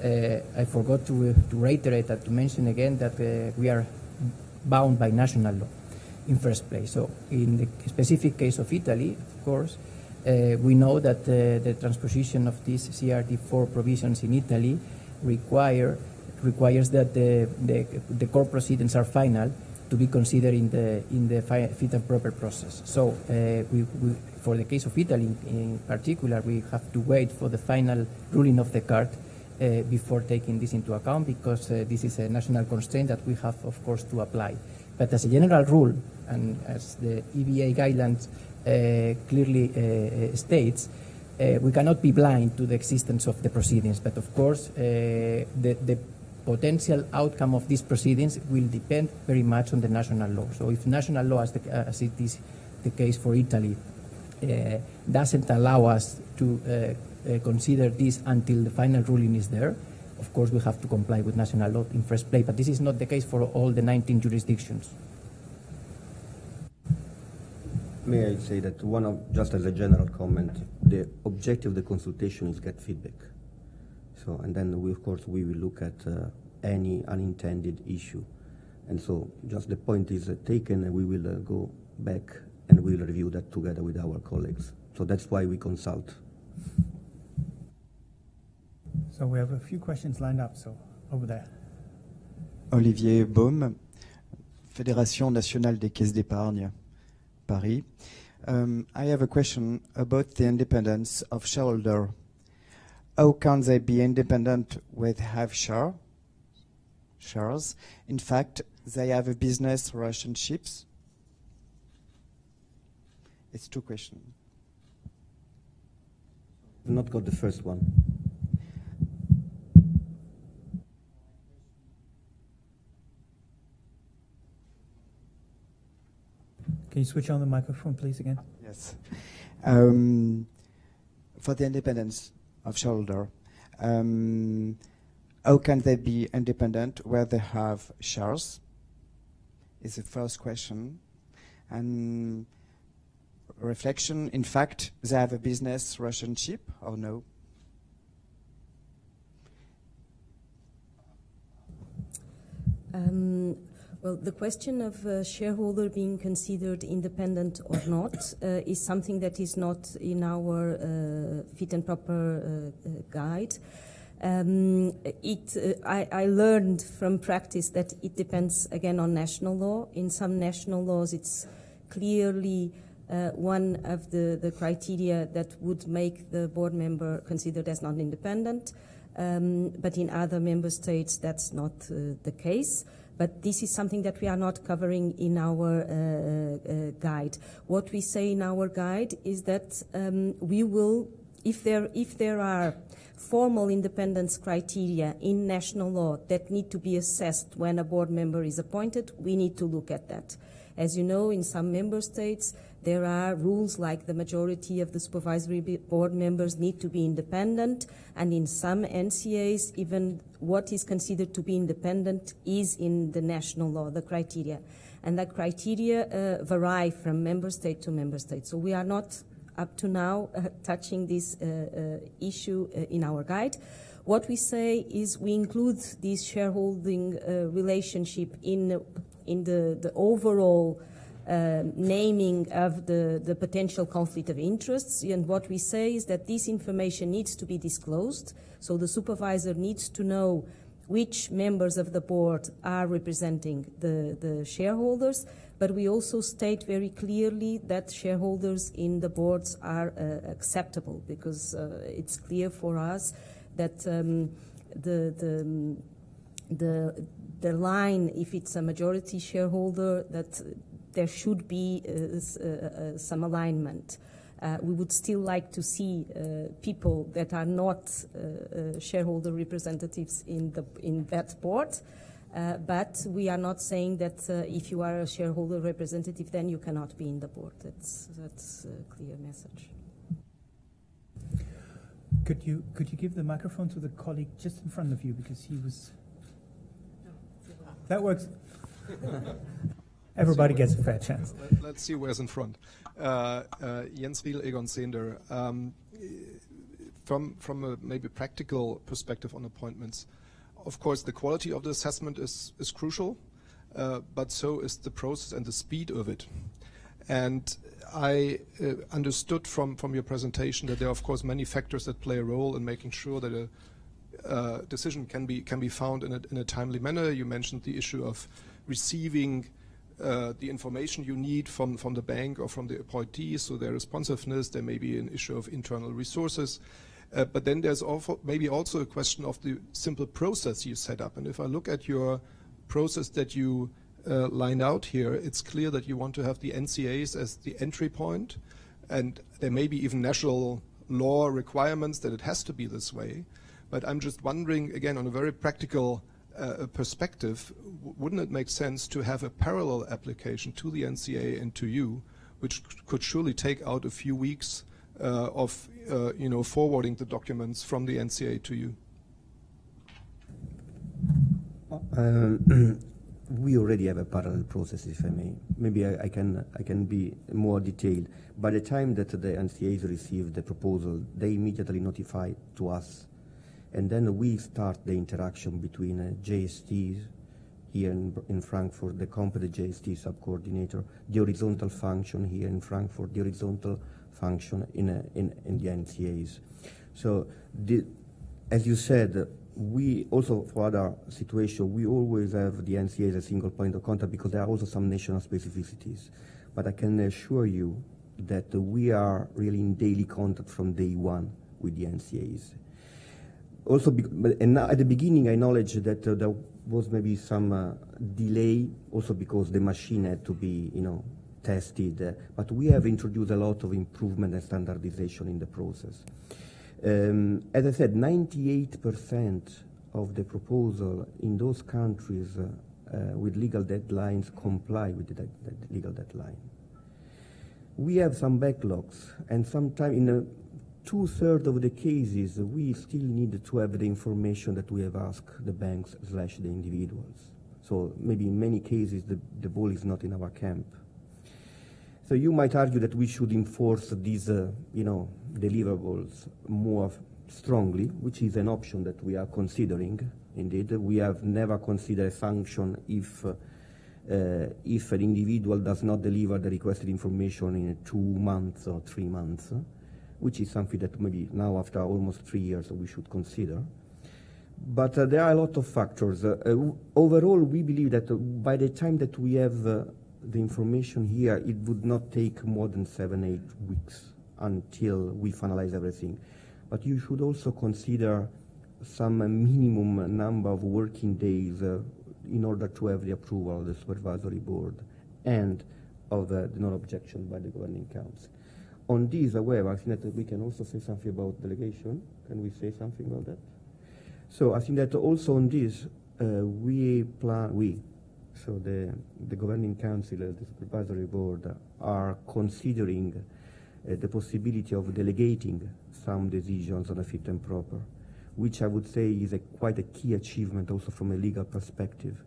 uh, I forgot to, uh, to reiterate and to mention again that uh, we are bound by national law in first place. So in the specific case of Italy, of course, uh, we know that uh, the transposition of these CRD4 provisions in Italy require, requires that the, the, the court proceedings are final to be considered in the, in the fit and proper process. So uh, we, we, for the case of Italy in, particular, we have to wait for the final ruling of the court uh, before taking this into account because uh, this is a national constraint that we have, of course, to apply. But as a general rule, and as the EBA guidelines clearly uh, states, uh, we cannot be blind to the existence of the proceedings. But of course, the, the potential outcome of these proceedings will depend very much on the national law. So if national law, as, the, as it is the case for Italy, uh, doesn't allow us to uh, uh, consider this until the final ruling is there, of course we have to comply with national law in first place. But this is not the case for all the 19 jurisdictions. May I say that one of, just as a general comment, the objective of the consultation is get feedback. So, and then we, of course, we will look at uh, any unintended issue. And so just the point is uh, taken and we will uh, go back and we'll review that together with our colleagues. So that's why we consult. So we have a few questions lined up, so over there. Olivier Baume, Fédération nationale des caisses d'épargne, Paris. Um, I have a question about the independence of shareholder. How can they be independent with have share, shares? In fact, they have a business relationships. It's two questions. I've Not got the first one. Can you switch on the microphone, please, again? Yes. Um, for the independence of shareholder, um, how can they be independent where they have shares? Is the first question. And reflection, in fact, they have a business relationship or no? Um, well, the question of uh, shareholder being considered independent or not uh, is something that is not in our uh, fit and proper uh, uh, guide. Um, it, I, I, learned from practice that it depends again on national law. In some national laws, it's clearly one of the, the criteria that would make the board member considered as non-independent. Um, but in other member states, that's not the case but this is something that we are not covering in our uh, uh, guide. What we say in our guide is that um, we will, if there, if there are formal independence criteria in national law that need to be assessed when a board member is appointed, we need to look at that. As you know, in some member states, there are rules like the majority of the supervisory board members need to be independent, and in some NCAs, even what is considered to be independent is in the national law, the criteria. And that criteria uh, vary from member state to member state. So we are not up to now uh, touching this uh, uh issue uh, in our guide. What we say is we include this shareholding uh, relationship in, in the, the overall uh, naming of the, the potential conflict of interests. And what we say is that this information needs to be disclosed. So the supervisor needs to know which members of the board are representing the, the shareholders. But we also state very clearly that shareholders in the boards are uh, acceptable because uh, it's clear for us that um, the, the, the, the line, if it's a majority shareholder, that there should be uh, uh, uh, some alignment. we would still like to see people that are not shareholder representatives in, the, in that board. Uh, but we are not saying that uh, if you are a shareholder representative, then you cannot be in the board. That's that's a clear message. Could you could you give the microphone to the colleague just in front of you because he was. That works. Everybody gets a fair chance. Let, us see where's in front. Uh, uh, Jens Riel, Egon Zehnder. Um, from from a maybe practical perspective on appointments, of course, the quality of the assessment is is crucial, uh, but so is the process and the speed of it. And I uh, understood from from your presentation that there are of course many factors that play a role in making sure that a uh, decision can be can be found in a, in a timely manner. You mentioned the issue of receiving uh, the information you need from, from the bank or from the appointees, so their responsiveness, there may be an issue of internal resources. Uh, but then there's also maybe also a question of the simple process you set up. And if I look at your process that you uh, line out here, it's clear that you want to have the NCAs as the entry point, and there may be even national law requirements that it has to be this way. But I'm just wondering, again, on a very practical uh, perspective, wouldn't it make sense to have a parallel application to the NCA and to you, which could surely take out a few weeks uh, of uh, you know forwarding the documents from the NCA to you? Um, we already have a parallel process, if I may. Maybe I, I, can, I can be more detailed. By the time that the NCAs receive the proposal, they immediately notify to us. And then we start the interaction between uh, JSTs here in, in Frankfurt, the competent JST sub-coordinator, the horizontal function here in Frankfurt, the horizontal function in, uh, in, in the NCAs. So the, as you said, we also, for other situations, we always have the NCA as a single point of contact because there are also some national specificities. But I can assure you that we are really in daily contact from day one with the NCAs. Also, and at the beginning, I acknowledge that uh, there was maybe some uh, delay, also because the machine had to be, you know, tested. But we have introduced a lot of improvement and standardization in the process. Um, as I said, 98% of the proposal in those countries uh, uh, with legal deadlines comply with the, legal deadline. We have some backlogs, and sometimes in two-thirds of the cases, we still need to have the information that we have asked the banks slash the individuals. So maybe in many cases, the, the ball is not in our camp. So you might argue that we should enforce these, uh, you know, deliverables more strongly, which is an option that we are considering. Indeed, we have never considered a sanction if uh, uh, if an individual does not deliver the requested information in two months or three months, which is something that maybe now after almost three years we should consider. But uh, there are a lot of factors. Uh, uh, overall, we believe that by the time that we have the information here, it would not take more than seven, eight weeks until we finalize everything. But you should also consider some minimum number of working days uh, in order to have the approval of the supervisory board and of uh, the non-objection by the governing council. On this, however, I think that we can also say something about delegation. Can we say something about that? So I think that also on this, uh, we plan, we, so the, the governing council and the supervisory board are considering uh, the possibility of delegating some decisions on a fit and proper, which I would say is a, quite a key achievement also from a legal perspective.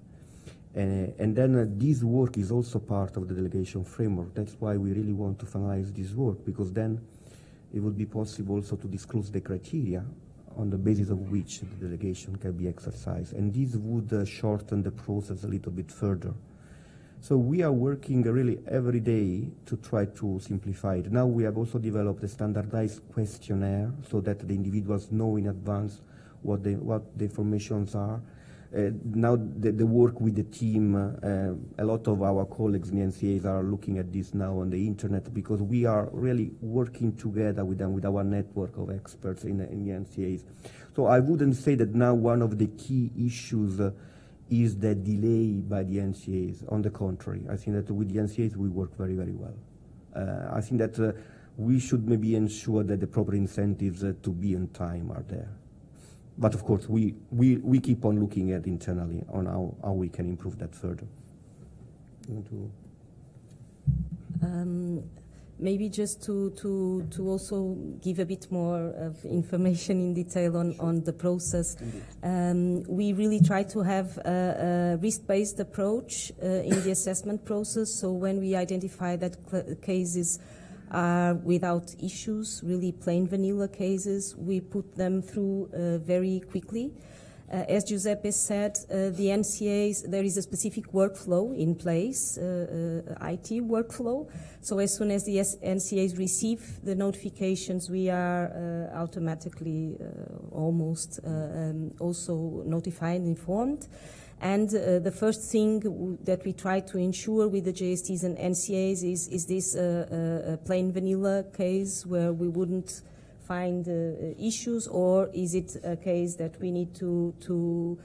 Uh, and then uh, this work is also part of the delegation framework. That's why we really want to finalize this work, because then it would be possible also to disclose the criteria on the basis of which the delegation can be exercised. And this would uh, shorten the process a little bit further. So we are working really every day to try to simplify it. Now we have also developed a standardized questionnaire so that the individuals know in advance what the, what the informations are now the, the, work with the team, uh, a lot of our colleagues in the NCAs are looking at this now on the internet because we are really working together with them, with our network of experts in, in the NCAs. So I wouldn't say that now one of the key issues uh, is the delay by the NCAs. On the contrary, I think that with the NCAs we work very, very well. Uh, I think that uh, we should maybe ensure that the proper incentives uh, to be on time are there but of course, we, we, we keep on looking at internally on how, how we can improve that further. Um, maybe just to, to, to also give a bit more of information in detail on, on the process. Um, we really try to have a, a risk-based approach uh, in the assessment process. So when we identify that cases are without issues, really plain vanilla cases. We put them through uh, very quickly. Uh, as Giuseppe said, uh, the NCAs, there is a specific workflow in place, uh, uh IT workflow. So as soon as the NCAs receive the notifications, we are uh, automatically uh, almost um, also notified and informed. And uh, the first thing that we try to ensure with the JSTs and NCAs is, is this uh, uh, a plain vanilla case where we wouldn't find uh, issues, or is it a case that we need to, to,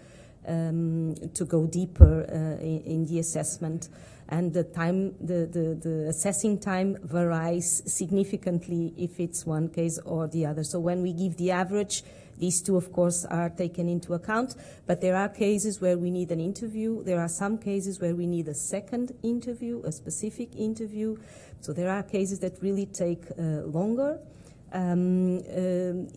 um, to go deeper uh, in, in, the assessment? And the time, the, the, the assessing time varies significantly if it's one case or the other. So when we give the average, these two, of course, are taken into account, but there are cases where we need an interview. There are some cases where we need a second interview, a specific interview. So there are cases that really take uh, longer. Um, um,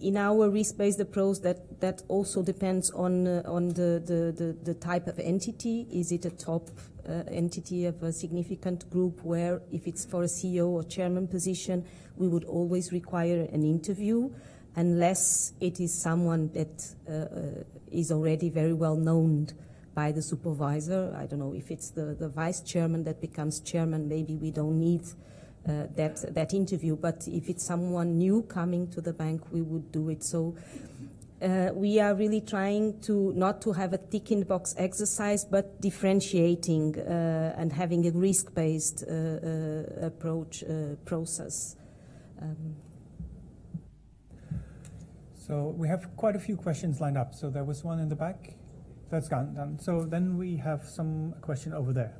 in our risk-based approach, that, that also depends on, uh, on the, the, the, the, type of entity. Is it a top uh, entity of a significant group where if it's for a CEO or chairman position, we would always require an interview unless it is someone that uh, uh is already very well known by the supervisor. I don't know if it's the, the vice chairman that becomes chairman, maybe we don't need uh, that, that interview. But if it's someone new coming to the bank, we would do it. So uh, we are really trying to not to have a tick in the box exercise, but differentiating uh, and having a risk based uh, approach process. Um. So we have quite a few questions lined up. So there was one in the back. That's gone. Done. So then we have some question over there.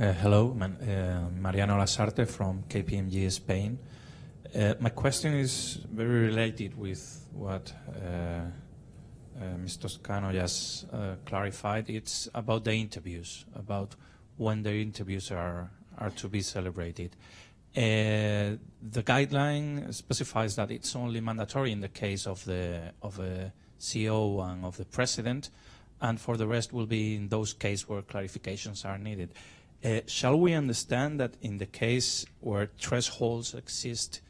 Uh, hello, uh, Mariano Lasarte from KPMG Spain. Uh, my question is very related with what uh, uh, Mr. Toscano just uh, clarified. It's about the interviews, about when the interviews are, are to be celebrated. The guideline specifies that it's only mandatory in the case of the of a CEO and of the president, and for the rest will be in those cases where clarifications are needed. Uh, shall we understand that in the case where thresholds exist,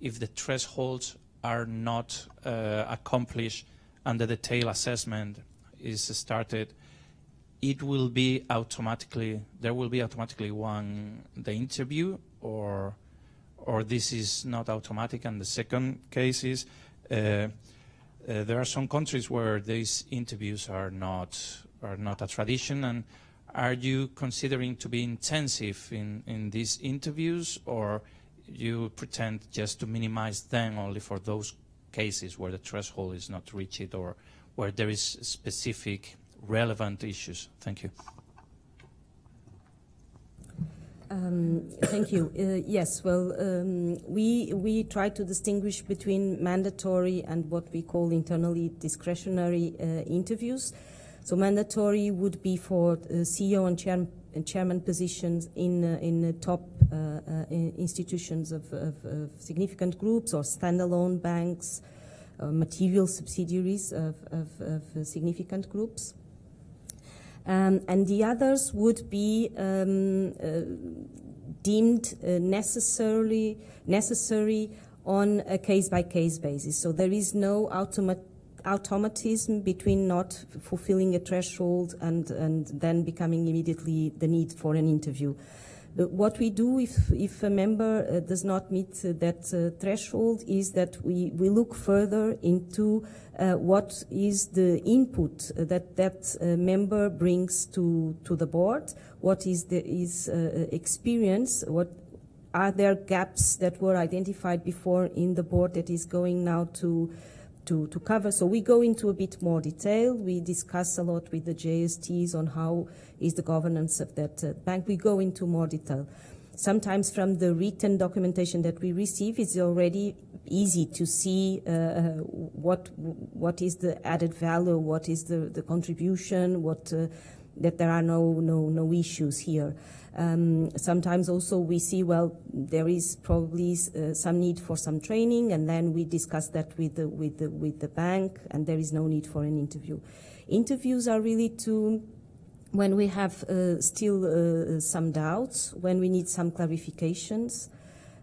if the thresholds are not uh, accomplished and the detailed assessment is started, it will be automatically, there will be automatically one, the interview or, or this is not automatic. And the second case is, uh, uh, there are some countries where these interviews are not, are not a tradition and are you considering to be intensive in, in these interviews or you pretend just to minimize them only for those cases where the threshold is not reached or where there is specific relevant issues? Thank you. Um, thank you. Uh, yes, well, um, we we try to distinguish between mandatory and what we call internally discretionary uh, interviews. So mandatory would be for uh, CEO and, chair, chairman positions in uh, in top uh, uh, institutions of, of, of, significant groups or standalone banks, material subsidiaries of, of significant groups. Um, and the others would be um, uh, deemed uh, necessarily necessary on a case by case basis. So there is no automatism between not fulfilling a threshold and, and then becoming immediately the need for an interview. What we do if, if a member uh, does not meet uh, that uh, threshold is that we, we look further into what is the input that that member brings to, to the board, what is the is, experience, what are there gaps that were identified before in the board that is going now to to, to cover. So we go into a bit more detail. We discuss a lot with the JSTs on how is the governance of that uh, bank. We go into more detail. Sometimes from the written documentation that we receive, it's already easy to see uh, uh what what is the added value, what is the, the contribution, what uh, that there are no no no issues here. Um, sometimes also we see, well, there is probably uh, some need for some training, and then we discuss that with the, with the, with the bank, and there is no need for an interview. Interviews are really to when we have uh, still uh, some doubts, when we need some clarifications,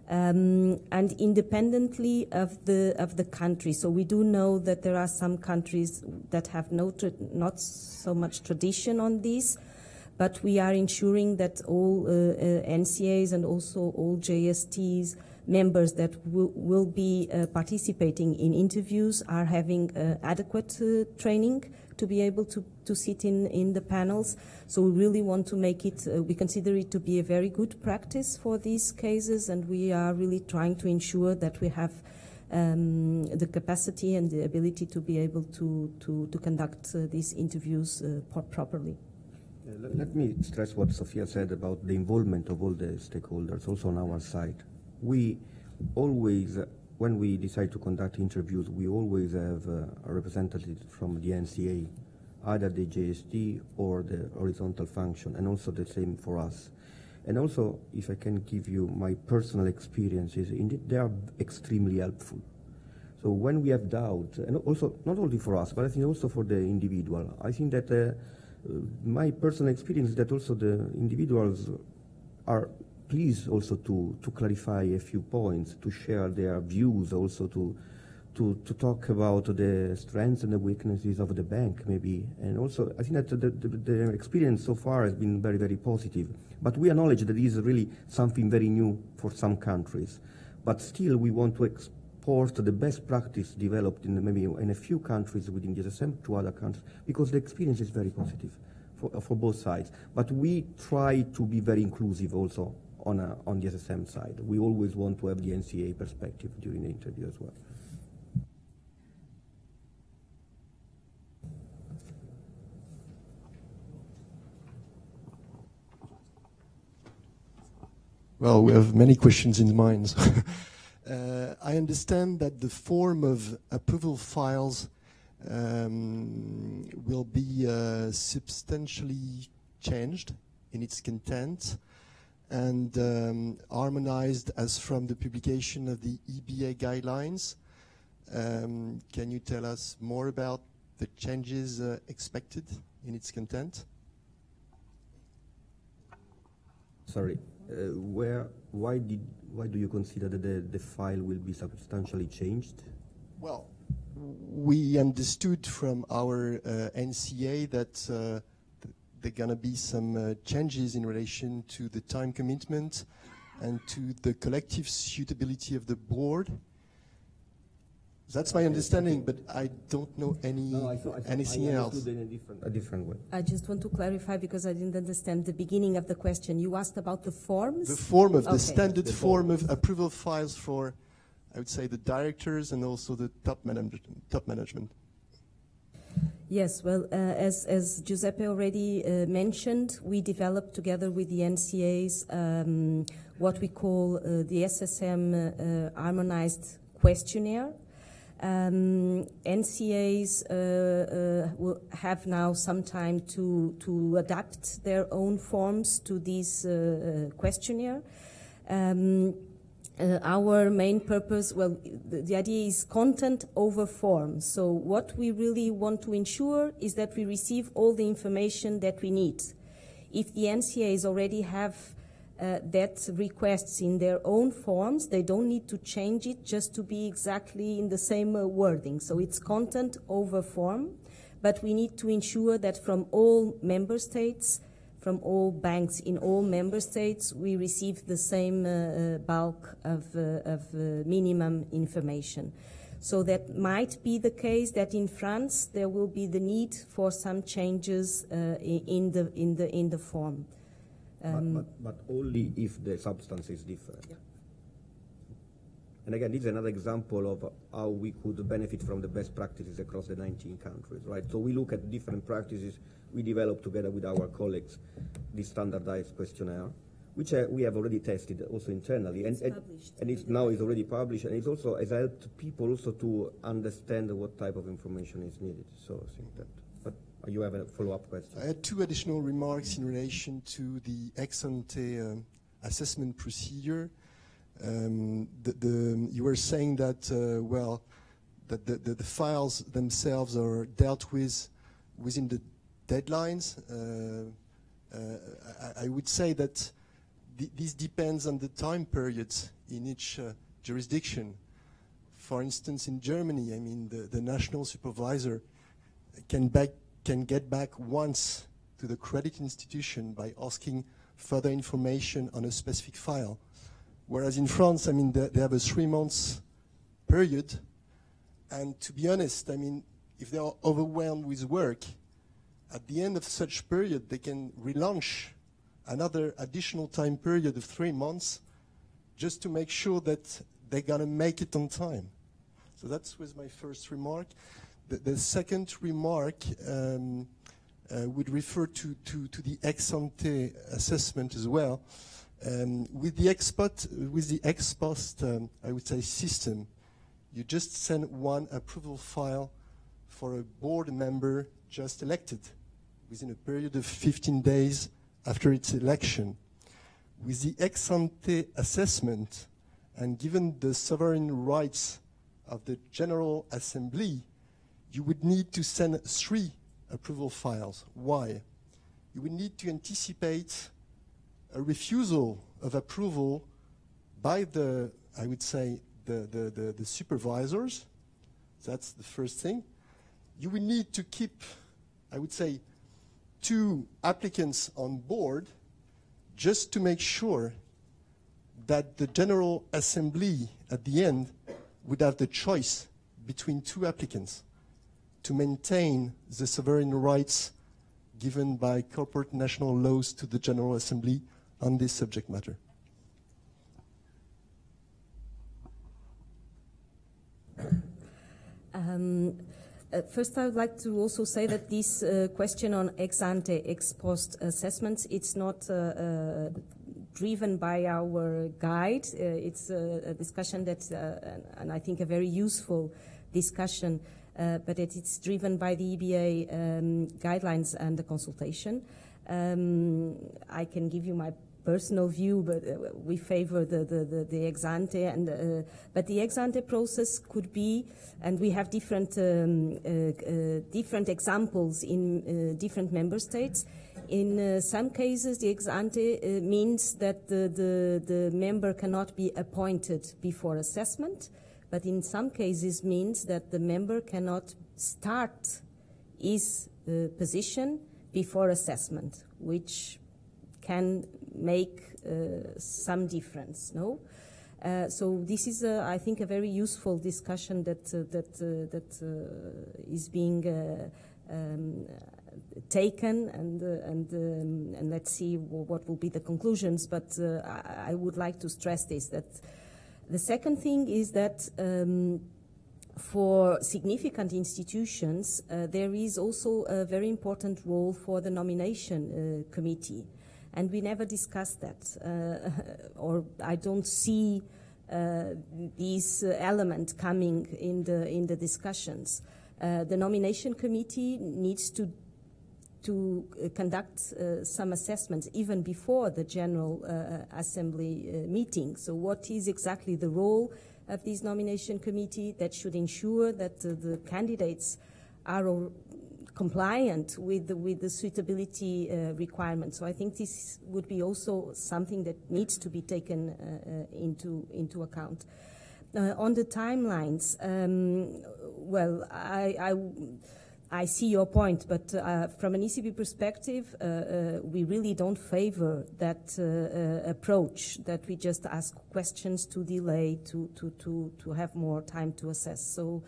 um, and independently of the of the country. So we do know that there are some countries that have no not so much tradition on this, but we are ensuring that all uh, uh, NCAs and also all JSTs members that will be uh, participating in interviews are having uh, adequate uh, training to be able to, to sit in, in the panels. So we really want to make it, uh, we consider it to be a very good practice for these cases, and we are really trying to ensure that we have um, the capacity and the ability to be able to, to, to conduct these interviews properly. Let, me stress what Sophia said about the involvement of all the stakeholders, also on our side. We always, when we decide to conduct interviews, we always have uh, a representative from the NCA, either the JST or the horizontal function, and also the same for us. And also, if I can give you my personal experiences, indeed, they are extremely helpful. So when we have doubt, and also not only for us, but I think also for the individual, I think that uh, my personal experience is that also the individuals are pleased also to, to clarify a few points, to share their views, also to, to, to talk about the strengths and the weaknesses of the bank, maybe. And also, I think that the, the, the experience so far has been very, very positive. But we acknowledge that this is really something very new for some countries. But still, we want to export the best practice developed in maybe in a few countries within the SSM to other countries, because the experience is very positive for, for both sides. But we try to be very inclusive also on, a, on the SSM side. We always want to have the NCA perspective during the interview as well. Well, we have many questions in mind. uh, I understand that the form of approval files um, will be uh, substantially changed in its content and um, harmonized as from the publication of the EBA guidelines. Um, can you tell us more about the changes uh, expected in its content? Sorry, uh, where, why did, why do you consider that the, the file will be substantially changed? Well, we understood from our uh, NCA that uh, th there are going to be some uh, changes in relation to the time commitment and to the collective suitability of the board. That's my understanding, but I don't know any no, I thought, I thought anything I else. In a different, a different way. I just want to clarify because I didn't understand the beginning of the question. You asked about the forms? The form of okay. the standard The form. form. of approval files for, I would say, the directors and also the top, manage top management. Yes, well, uh, as, as Giuseppe already uh, mentioned, we developed together with the NCAs um, what we call uh, the SSM uh, harmonized questionnaire. Um, NCAs uh, uh, will have now some time to, to adapt their own forms to this uh, questionnaire. Um, uh, our main purpose, well, the, the, idea is content over form. So what we really want to ensure is that we receive all the information that we need. If the NCAs already have uh, that requests in their own forms, they don't need to change it just to be exactly in the same uh, wording. So it's content over form, but we need to ensure that from all member states, from all banks in all member states, we receive the same uh, bulk of, uh, of uh, minimum information. So that might be the case that in France there will be the need for some changes uh, in, the, in, the, in the form. Um, but, but, but, only if the substance is different. Yeah. And again, this is another example of how we could benefit from the best practices across the 19 countries, right? So we look at different practices. We develop together with our colleagues this standardized questionnaire, which uh, we have already tested also internally, it's and, published. and it's now is already published, and it also has helped people also to understand what type of information is needed. So I think that. You have a follow-up question. I had two additional remarks in relation to the ex ante uh, assessment procedure. Um, the, the, you were saying that, uh, well, that the, the, files themselves are dealt with within the deadlines. Uh, I, I, would say that th this depends on the time periods in each uh, jurisdiction. For instance, in Germany, I mean, the national supervisor can back can get back once to the credit institution by asking further information on a specific file. Whereas in France, I mean, they, have a three months period. And to be honest, I mean, if they are overwhelmed with work, at the end of such period, they can relaunch another additional time period of three months just to make sure that they're going to make it on time. So that was my first remark. The, the second remark um, uh, would refer to, to, to the ex ante assessment as well. Um, with the ex with the ex post, um, I would say system, you just send one approval file for a board member just elected within a period of 15 days after its election. with the ex ante assessment and given the sovereign rights of the General Assembly, you would need to send three approval files. Why? You would need to anticipate a refusal of approval by the, I would say, the, the, the, the supervisors. That's the first thing. You would need to keep, I would say, two applicants on board just to make sure that the General Assembly at the end would have the choice between two applicants to maintain the sovereign rights given by corporate national laws to the General Assembly on this subject matter. Um, uh, first, I would like to also say that this uh, question on ex ante, ex post assessments, it's not uh, uh driven by our guide. Uh, it's a, discussion that, uh, and I think a very useful discussion, but it, it's driven by the EBA um, guidelines and the consultation. Um, I can give you my personal view, but uh, we favor the, the, the, the ex ante. And, uh, but the ex ante process could be, and we have different, um, uh, uh different examples in uh, different member states. In uh, some cases, the ex ante means that the, the, the member cannot be appointed before assessment, but in some cases means that the member cannot start his position before assessment, which can make uh, some difference. No. Uh, so this is, uh, I think, a very useful discussion that that that is being um, taken, and and um, and let's see what will be the conclusions. But I, I, would like to stress this that the second thing is that. Um, for significant institutions, uh, there is also a very important role for the nomination uh, committee and we never discussed that, uh, or I don't see uh, this element coming in the in the discussions. Uh, the nomination committee needs to to uh, conduct uh, some assessments even before the General uh, Assembly meeting. So, what is exactly the role of this nomination committee that should ensure that the candidates are compliant with the, with the suitability uh, requirements. So I think this would be also something that needs to be taken uh, uh into into account. Uh, on the timelines, um, well, I, I, I, see your point, but uh, from an ECB perspective, we really don't favor that approach that we just ask questions to delay to, to, to, to have more time to assess. So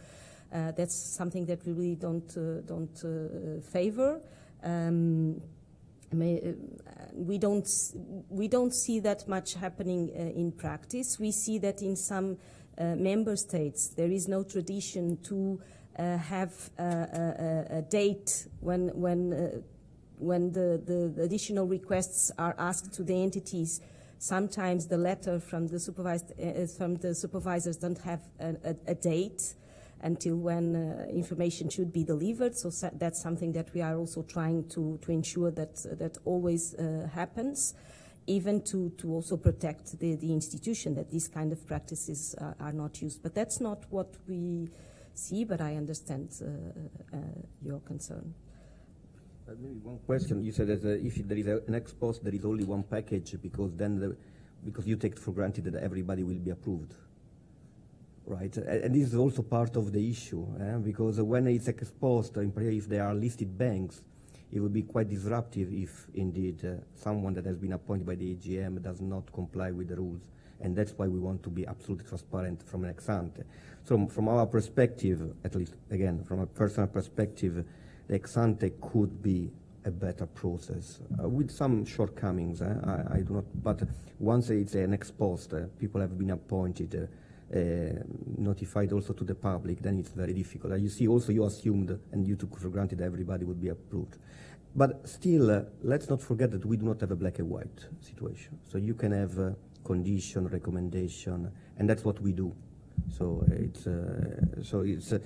uh, that's something that we really don't uh, don't uh, favor. Um, we don't we don't see that much happening in practice. We see that in some member states there is no tradition to Uh, have a, a, a, date when when when the, the, additional requests are asked to the entities, sometimes the letter from the uh, from the supervisors don't have a, a, a date until when uh, information should be delivered. So that's something that we are also trying to, to ensure that that always uh, happens, even to, to also protect the, the institution that these kind of practices are not used. But that's not what we see, but I understand uh, uh your concern. Maybe one question. You said that uh, if there is an ex post, there is only one package because then the, because you take for granted that everybody will be approved right? And this is also part of the issue, eh? because when it's ex post, in particular if there are listed banks, it would be quite disruptive if indeed uh, someone that has been appointed by the AGM does not comply with the rules. And that's why we want to be absolutely transparent from an ex ante. So from our perspective, at least again, from a personal perspective, the ex ante could be a better process uh, with some shortcomings. Eh? I, I, do not, but once it's an ex post, uh, people have been appointed uh, uh, notified also to the public, then it's very difficult. you see, also you assumed and you took for granted everybody would be approved. But still, uh, let's not forget that we do not have a black and white situation. So you can have a condition, recommendation, and that's what we do. So it's uh, so it's. Uh,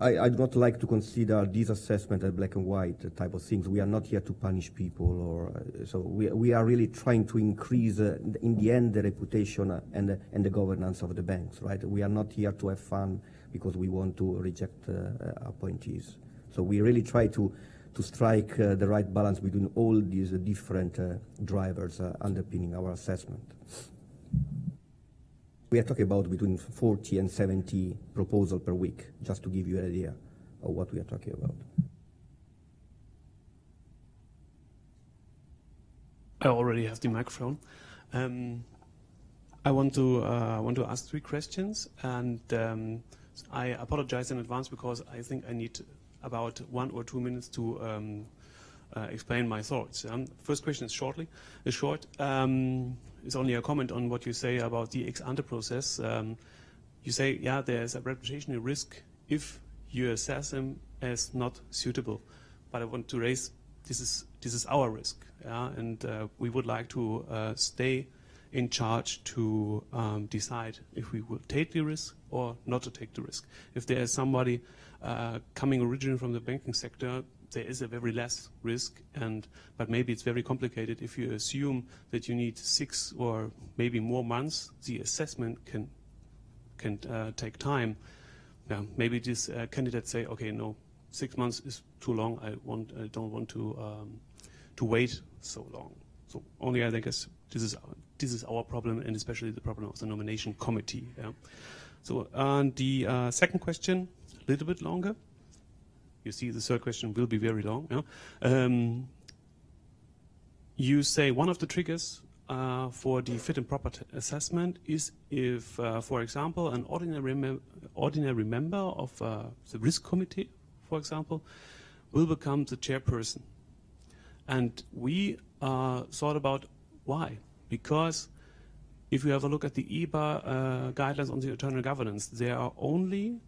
I, I do not like to consider this assessment as black and white type of things. We are not here to punish people, or uh, so we, we are really trying to increase, uh, in the end, the reputation and the, and the governance of the banks. Right? We are not here to have fun because we want to reject uh, appointees. So we really try to to strike uh, the right balance between all these different uh, drivers uh, underpinning our assessment. We are talking about between 40 and 70 proposals per week, just to give you an idea of what we are talking about. I already have the microphone. Um, I want to uh, want to ask three questions, and um, I apologize in advance because I think I need about one or two minutes to um, uh, explain my thoughts. Um, first question is shortly, is short. Um, it's only a comment on what you say about the ex ante process. Um, you say, yeah, there's a reputational risk if you assess them as not suitable. But I want to raise this is this is our risk, yeah, and uh, we would like to uh, stay in charge to um, decide if we will take the risk or not to take the risk. If there is somebody uh, coming originally from the banking sector, there is a very less risk, and but maybe it's very complicated. If you assume that you need six or maybe more months, the assessment can can uh, take time. Yeah, maybe these uh, candidates say, okay, no, six months is too long. I want, I don't want to um, to wait so long. So only I think this is this is our problem, and especially the problem of the nomination committee. Yeah. So and the uh, second question a little bit longer. You see, the third question will be very long. Yeah? Um, you say one of the triggers uh, for the fit and proper assessment is if, uh, for example, an ordinary, mem ordinary member of uh, the risk committee, for example, will become the chairperson. And we uh, thought about why. Because if you have a look at the EBA uh, guidelines on the internal governance, there are only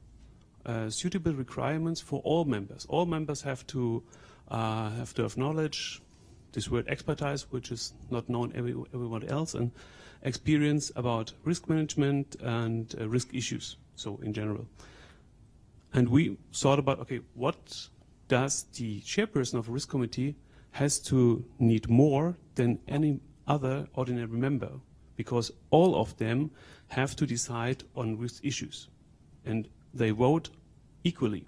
uh, suitable requirements for all members. All members have to uh, have to have knowledge, this word expertise, which is not known every, everyone else, and experience about risk management and uh, risk issues. So in general, and we thought about okay, what does the chairperson of a risk committee has to need more than any other ordinary member because all of them have to decide on risk issues. And they vote equally.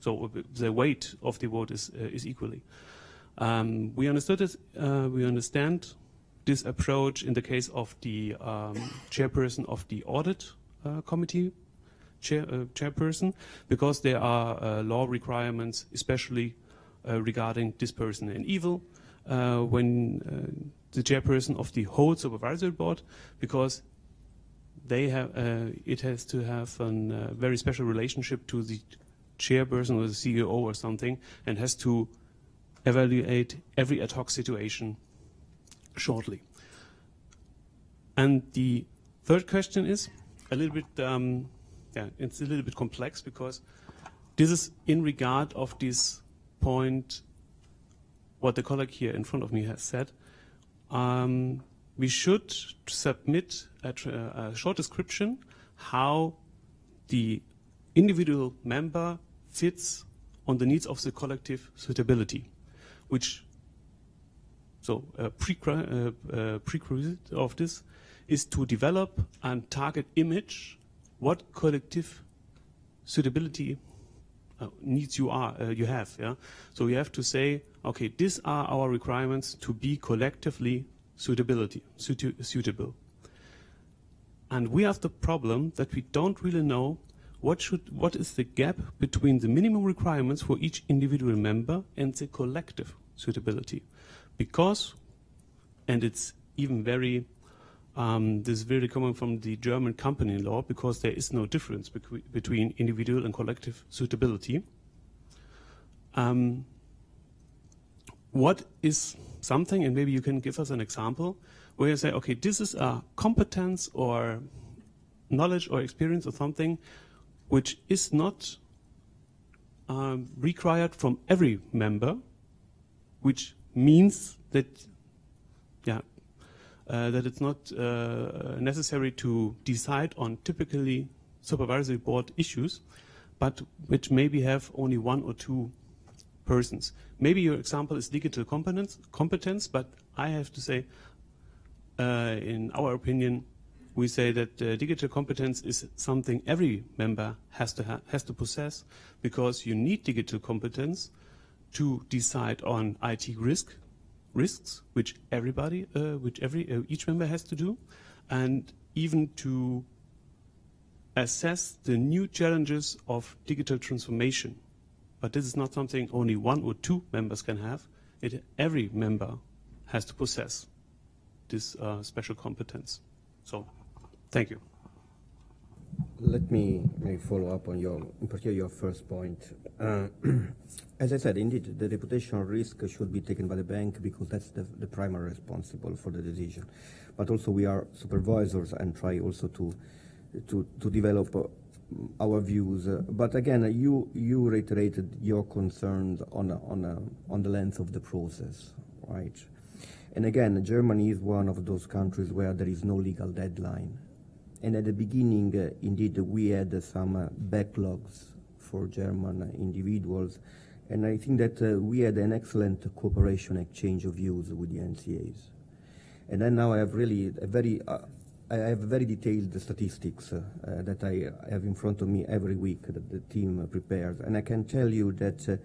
So the weight of the vote is, uh, is equally. Um, we understood it, uh, we understand this approach in the case of the um, chairperson of the audit uh, committee, chair, uh, chairperson, because there are uh, law requirements, especially uh, regarding this person and evil, when the chairperson of the whole supervisory board, because they have uh, it has to have a uh, very special relationship to the chairperson or the CEO or something, and has to evaluate every ad hoc situation shortly. And the third question is a little bit, um, yeah, it's a little bit complex because this is in regard of this point, what the colleague here in front of me has said. Um, we should submit a, a, short description how the individual member fits on the needs of the collective suitability, which so a uh, uh, prerequisite of this is to develop and target image what collective suitability uh, needs you are uh, you have. Yeah, so you have to say, okay, these are our requirements to be collectively suitability, suitable. And we have the problem that we don't really know what should what is the gap between the minimum requirements for each individual member and the collective suitability. Because, and it's even very, um, this is very common from the German company law because there is no difference between individual and collective suitability. Um, what is something, and maybe you can give us an example, where you say, okay, this is a competence or knowledge or experience or something which is not um, required from every member, which means that, yeah, uh, that it's not uh, necessary to decide on typically supervisory board issues, but which maybe have only one or two persons. Maybe your example is digital competence, competence but I have to say, uh, in our opinion, we say that uh, digital competence is something every member has to ha has to possess because you need digital competence to decide on IT risk risks, which everybody, uh, which every uh, each member has to do, and even to assess the new challenges of digital transformation. But this is not something only one or two members can have. It, every member has to possess this uh, special competence. So, thank you. Let me follow up on your, in particular, your first point. Uh, as I said, indeed, the reputational risk should be taken by the bank because that's the, the primary responsible for the decision. But also, we are supervisors and try also to to to develop uh, our views. Uh, but again, you you reiterated your concerns on on uh, on the length of the process, right? And again, Germany is one of those countries where there is no legal deadline. And at the beginning, uh, indeed, we had uh, some uh, backlogs for German individuals. And I think that uh, we had an excellent cooperation exchange of views with the NCAs. And then now I have really a very, uh, I have very detailed statistics uh, that I have in front of me every week that the team prepares. And I can tell you that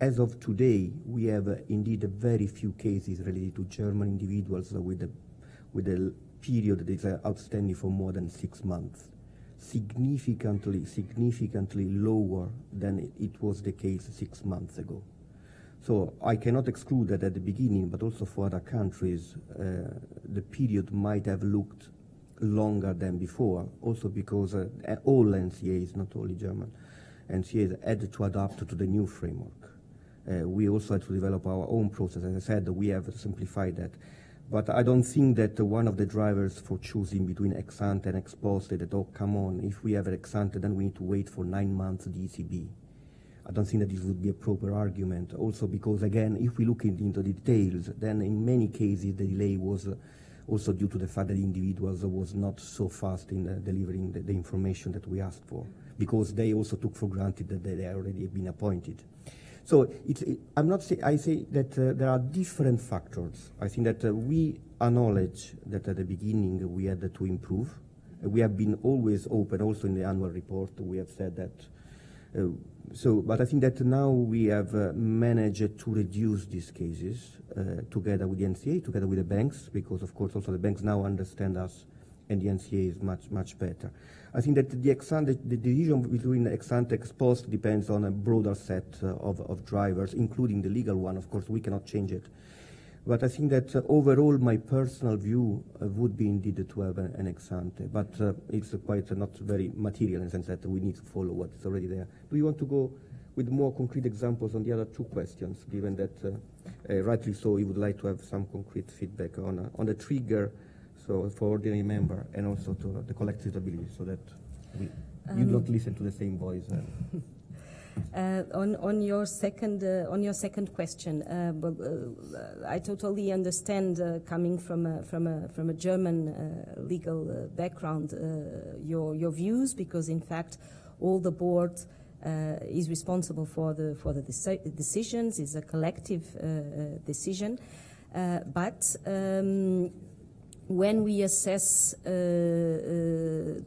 as of today, we have indeed very few cases related to German individuals with a, with period that is outstanding for more than six months. Significantly, significantly lower than it, it was the case six months ago. So I cannot exclude that at the beginning, but also for other countries, uh, the period might have looked longer than before, also because uh, all NCAs, not only German, NCAs had to adapt to the new framework. Uh, we also had to develop our own process. As I said, we have simplified that. But I don't think that one of the drivers for choosing between ex ante and ex post that, oh, come on, if we have ex ante, then we need to wait for nine months the ECB. I don't think that this would be a proper argument. Also because, again, if we look into the details, then in many cases the delay was uh, also due to the fact that individuals was not so fast in uh, delivering the, the, information that we asked for, because they also took for granted that they had already been appointed. So it, I'm not say, I say that uh, there are different factors. I think that uh, we acknowledge that at the beginning we had to improve. We have been always open, also in the annual report, we have said that. Uh, so, but I think that now we have uh, managed to reduce these cases uh, together with the NCA, together with the banks, because of course also the banks now understand us and the NCA is much, much better. I think that the, ex-ante, the decision between ex ante ex post depends on a broader set uh, of, of drivers, including the legal one. Of course, we cannot change it. But I think that uh, overall, my personal view uh, would be indeed to have an, an ex ante. But uh, it's quite not very material in the sense that we need to follow what is already there. Do you want to go with more concrete examples on the other two questions, given that uh, uh, rightly so, you would like to have some concrete feedback on, on the trigger so for ordinary member and also to the collective ability so that we, um, you don't listen to the same voice. Uh, on, on your second uh, on your second question, uh, well, uh, I totally understand uh, coming from a, from a from a German uh, legal background your your views because in fact all the board is responsible for the for the deci decisions is a collective decision, but. Um, when we assess uh, uh,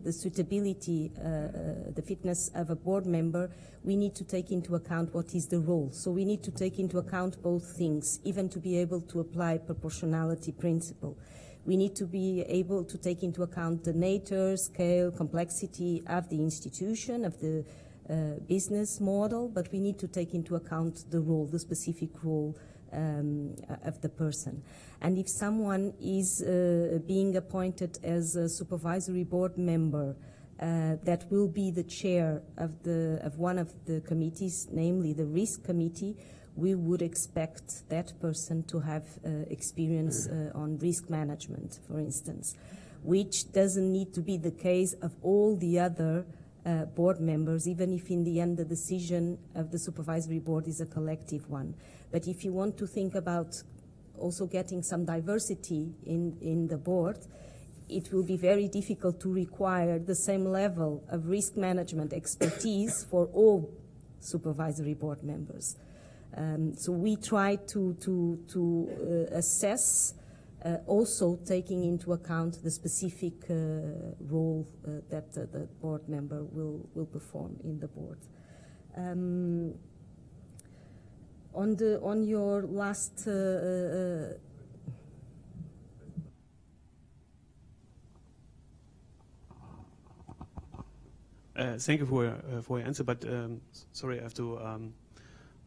the suitability, uh, uh, the fitness of a board member, we need to take into account what is the role. So we need to take into account both things, even to be able to apply proportionality principle. We need to be able to take into account the nature, scale, complexity of the institution, of the uh, business model, but we need to take into account the role, the specific role um, of the person. And if someone is uh, being appointed as a supervisory board member, uh, that will be the chair of, the, of one of the committees, namely the risk committee, we would expect that person to have uh, experience uh, on risk management, for instance, which doesn't need to be the case of all the other uh, board members, even if in the end the decision of the supervisory board is a collective one. But if you want to think about also getting some diversity in, in the board, it will be very difficult to require the same level of risk management expertise for all supervisory board members. Um, so we try to, to, to uh, assess uh, also taking into account the specific uh, role uh, that the board member will, will perform in the board. Um, on, the, on your last uh, uh, Uh, thank you for for your answer, but um, sorry, I have to um,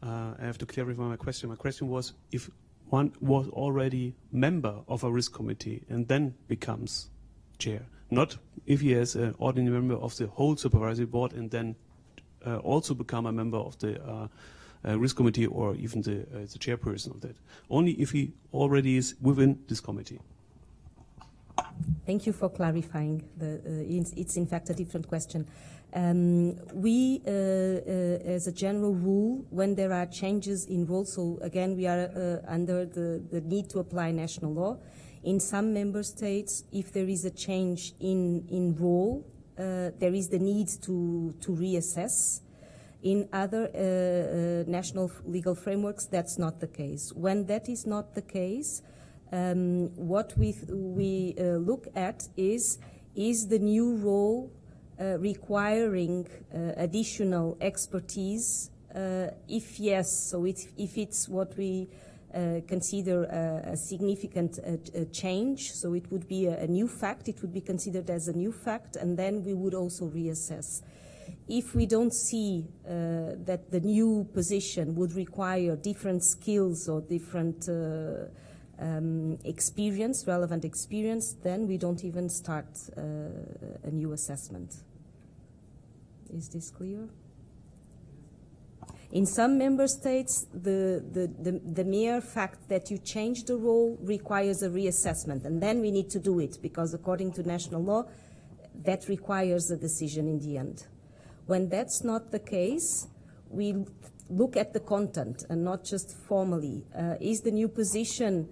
I have to clarify my question. My question was if one was already member of a risk committee and then becomes chair, not if he is an ordinary member of the whole supervisory board and then uh, also become a member of the uh, uh, risk committee or even the, the chairperson of that. Only if he already is within this committee. Thank you for clarifying. The, it's, it's, in fact a different question. Um, we, uh, uh, as a general rule, when there are changes in roles, so again, we are uh, under the, the need to apply national law. In some member states, if there is a change in, in role, uh, there is the need to, to reassess. In other uh, uh, national legal frameworks, that's not the case. When that is not the case, um, what we, we look at is, is the new role requiring uh, additional expertise? Uh, if yes, so it, if it's what we consider a, a significant change, so it would be a, a new fact, it would be considered as a new fact, and then we would also reassess if we don't see uh, that the new position would require different skills or different uh, um, experience, relevant experience, then we don't even start uh, a new assessment. Is this clear? In some member states, the, the, the, the, mere fact that you change the role requires a reassessment, and then we need to do it because, according to national law, that requires a decision in the end. When that's not the case, we look at the content and not just formally. Uh, is the new position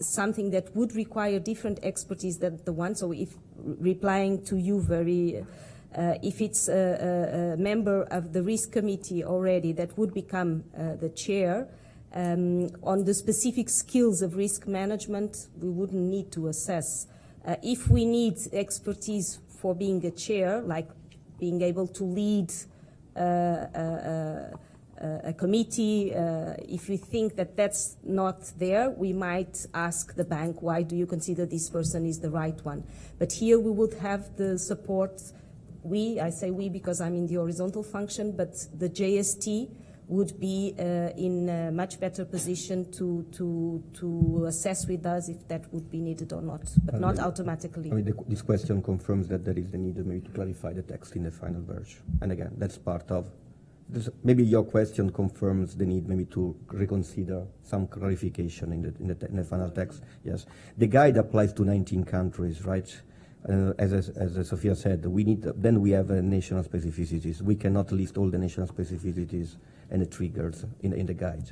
something that would require different expertise than the one? So, if replying to you very uh, if it's a, a, a, member of the risk committee already that would become uh, the chair, um, on the specific skills of risk management, we wouldn't need to assess. Uh, if we need expertise for being a chair, like being able to lead uh, a, a, committee, uh, if we think that that's not there, we might ask the bank, why do you consider this person is the right one? But here we would have the support we, I say we because I'm in the horizontal function, but the JST would be uh, in a much better position to, to, to assess with us if that would be needed or not, but not automatically. I mean, the, this question confirms that there is the need maybe to clarify the text in the final version. And again, that's part of, this, maybe your question confirms the need maybe to reconsider some clarification in the, in the, in the final text. Yes. The guide applies to 19 countries, right? Uh, as, as, Sophia said, we need then we have uh, national specificities. We cannot list all the national specificities and the triggers in, in the guide.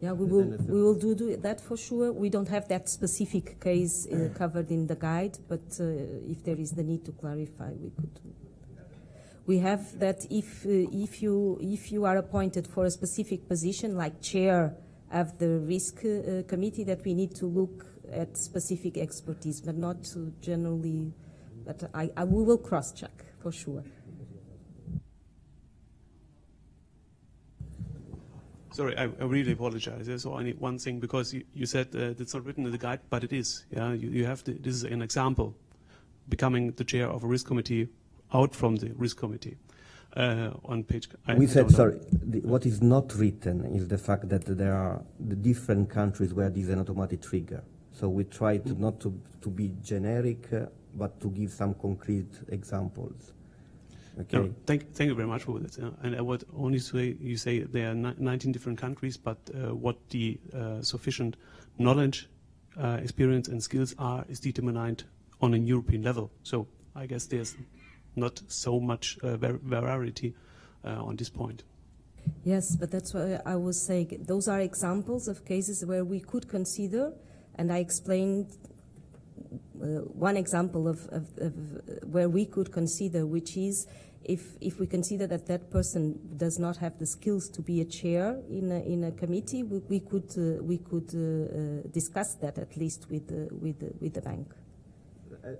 Yeah, we will we will do, do that for sure. We don't have that specific case uh, covered in the guide, but uh, if there is the need to clarify, we could. We have that if uh, if you if you are appointed for a specific position like chair of the risk uh, committee, that we need to look at specific expertise, but not to generally. But I, I we will cross-check for sure. Sorry, I, I, really apologize. There's only one thing because you, you said uh, it's not written in the guide, but it is. Yeah, you, you have to, this is an example, becoming the chair of a risk committee out from the risk committee. Uh, on page. I, we I said sorry. The, what is not written is the fact that there are the different countries where this is an automatic trigger. So we try to not to, to be generic, uh, but to give some concrete examples. Okay. No, thank, thank you very much for that. Uh, and I would only say you say there are 19 different countries, but uh, what the uh, sufficient knowledge, uh, experience, and skills are is determined on a European level. So I guess there's not so much uh, variety on this point. Yes, but that's why I was saying those are examples of cases where we could consider and I explained one example of, of, of where we could consider, which is if, if we consider that that person does not have the skills to be a chair in a, in a committee, we, we could, uh, we could uh, uh, discuss that at least with, uh, with, with the bank.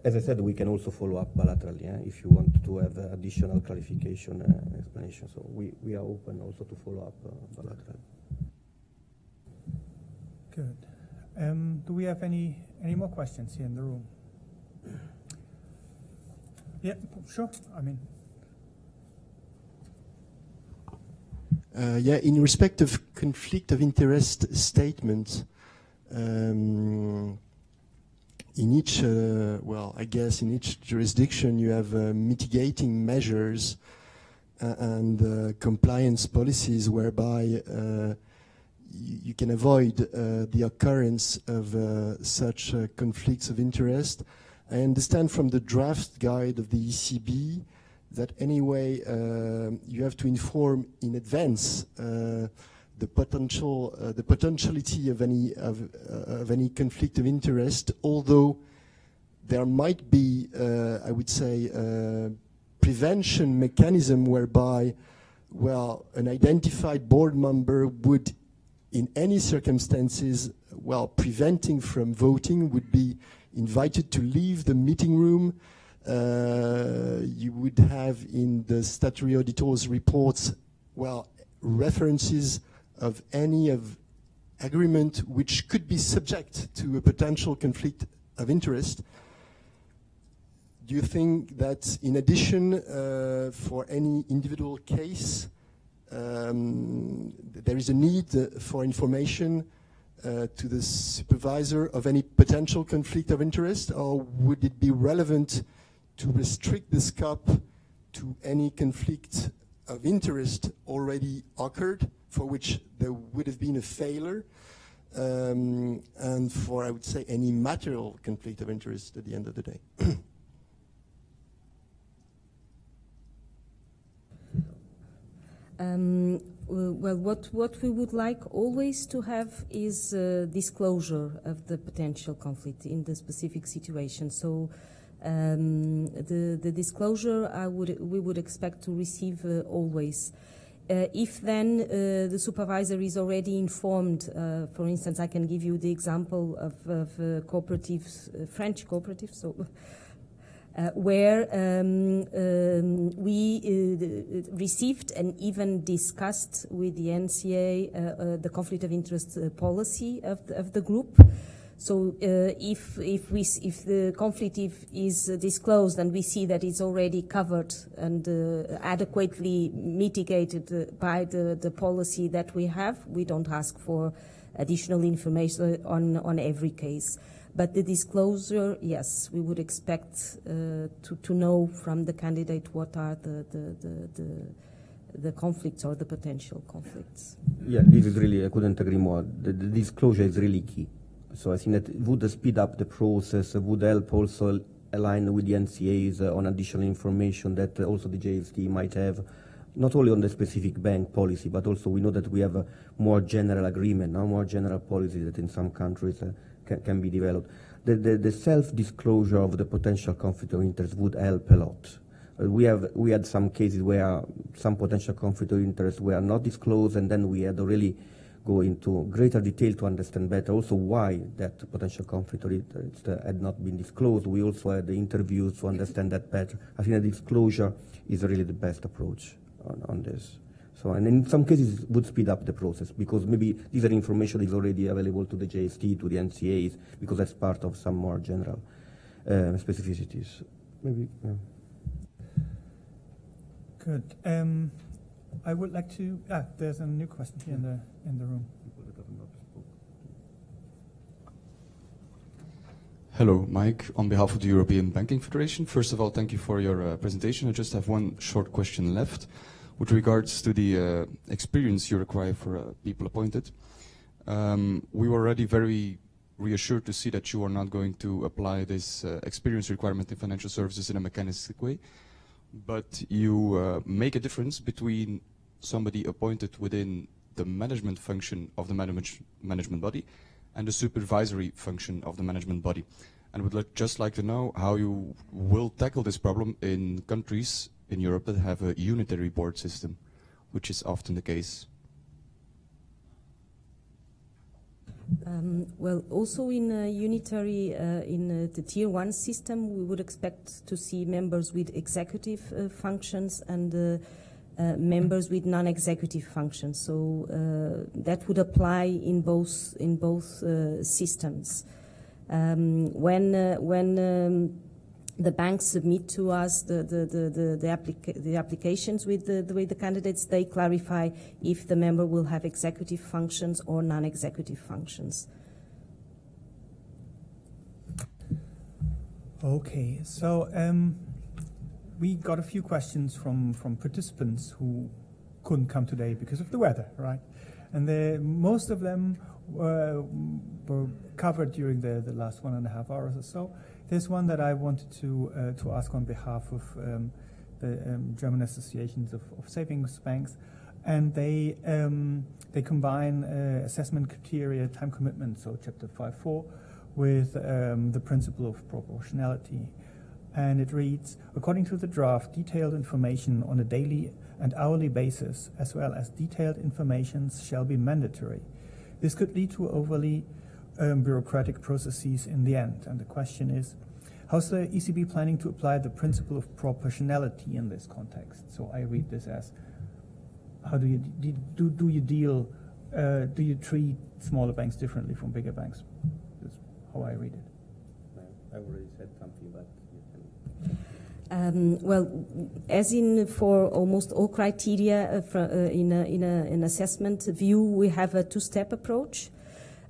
As I said, we can also follow up bilaterally yeah, if you want to have additional clarification and explanation. So we, we are open also to follow up uh, bilaterally. Good. Um, do we have any, any more questions here in the room? Yeah, sure. I mean, Uh, yeah, in respect of conflict of interest statement, um, in each, uh, well, I guess in each jurisdiction you have uh, mitigating measures uh, and uh, compliance policies whereby uh, you can avoid the occurrence of such conflicts of interest. I understand from the draft guide of the ECB that anyway uh, you have to inform in advance uh, the potential uh, the potentiality of any of, uh, of, any conflict of interest although there might be uh, I would say uh, prevention mechanism whereby well an identified board member would in any circumstances well preventing from voting would be invited to leave the meeting room uh, you would have in the statutory auditors reports, well, references of any of agreement which could be subject to a potential conflict of interest. Do you think that in addition uh, for any individual case, um, there is a need for information uh, to the supervisor of any potential conflict of interest, or would it be relevant to restrict the scope to any conflict of interest already occurred, for which there would have been a failure, um, and for, I would say, any material conflict of interest at the end of the day. um, well, what, what we would like always to have is uh, disclosure of the potential conflict in the specific situation. So um, the, the disclosure I would, we would expect to receive uh, always. Uh, if then uh, the supervisor is already informed, uh, for instance, I can give you the example of, of uh, cooperatives, French cooperatives, so where um, um, we received and even discussed with the NCA the conflict of interest policy of the, of the group. So uh, if if we if the conflict is disclosed and we see that it's already covered and uh, adequately mitigated uh, by the, the policy that we have, we don't ask for additional information on on every case. But the disclosure, yes, we would expect uh, to to know from the candidate what are the the, the, the the conflicts or the potential conflicts. Yeah, this is really, I couldn't agree more. The, the disclosure is really key. So I think that would speed up the process, would help also align with the NCAs on additional information that also the JST might have, not only on the specific bank policy, but also we know that we have a more general agreement, now more general policy that in some countries uh, can, can, be developed. The, the, the self-disclosure of the potential conflict of interest would help a lot. Uh, we have we had some cases where some potential conflict of interest were not disclosed, and then we had to really go into greater detail to understand better also why that potential conflict of interest had not been disclosed. We also had the interviews to understand that better. I think that disclosure is really the best approach on, on this. So, and in some cases, it would speed up the process because maybe this information is already available to the JST, to the NCAs, because that's part of some more general uh, specificities. Maybe. Yeah. Good. Um, I would like to. Ah, there's a new question here in the in the room. Hello, Mike. On behalf of the European Banking Federation, first of all, thank you for your uh, presentation. I just have one short question left with regards to the uh, experience you require for uh, people appointed. Um, we were already very reassured to see that you are not going to apply this uh, experience requirement in financial services in a mechanistic way but you uh, make a difference between somebody appointed within the management function of the manage management body and the supervisory function of the management body. and would just like to know how you will tackle this problem in countries in Europe that have a unitary board system, which is often the case. Um, well, also in uh, unitary, uh, in uh, the tier one system, we would expect to see members with executive uh, functions and uh, members with non-executive functions. So that would apply in both in both systems. Um, when when um, the banks submit to us the, the, the, the, the, applica the applications with the, the way the candidates, they clarify if the member will have executive functions or non-executive functions. Okay, so um, we got a few questions from, from participants who couldn't come today because of the weather, right? And the, most of them uh, were covered during the, the last one and a half hours or so. There's one that I wanted to uh, to ask on behalf of um, the um, German Associations of, of, Savings Banks, and they um, they combine uh, assessment criteria, time commitment, so Chapter 5.4, with um, the principle of proportionality. And it reads, according to the draft, detailed information on a daily and hourly basis, as well as detailed information, shall be mandatory. This could lead to overly um, bureaucratic processes in the end. And the question is, how's the ECB planning to apply the principle of proportionality in this context? So I read this as, how do you do, do you deal, uh, do you treat smaller banks differently from bigger banks? That's how I read it. I already said something, but um, well, as in for almost all criteria uh, for, uh, in, a, in a, an assessment view, we have a two-step approach.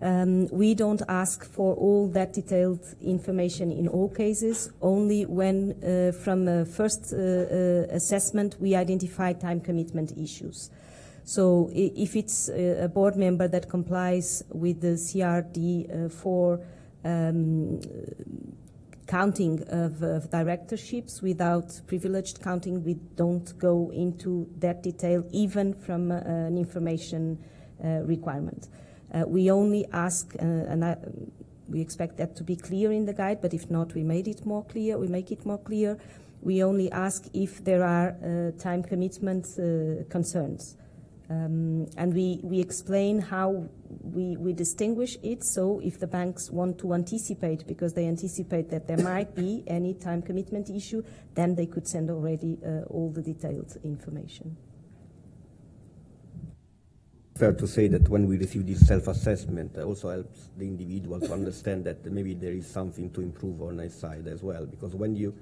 Um, we don't ask for all that detailed information in all cases, only when uh, from a first uh, uh, assessment we identify time commitment issues. So if it's a board member that complies with the CRD uh, for um, counting of, of, directorships without privileged counting, we don't go into that detail even from uh, an information uh, requirement. Uh, we only ask, uh, and I, we expect that to be clear in the guide, but if not, we made it more clear, we make it more clear. We only ask if there are uh, time commitment concerns. Um, and we, we explain how we, we distinguish it. So if the banks want to anticipate, because they anticipate that there might be any time commitment issue, then they could send already uh, all the detailed information fair to say that when we receive this self-assessment, it also helps the individual to understand that maybe there is something to improve on his side as well. Because when you,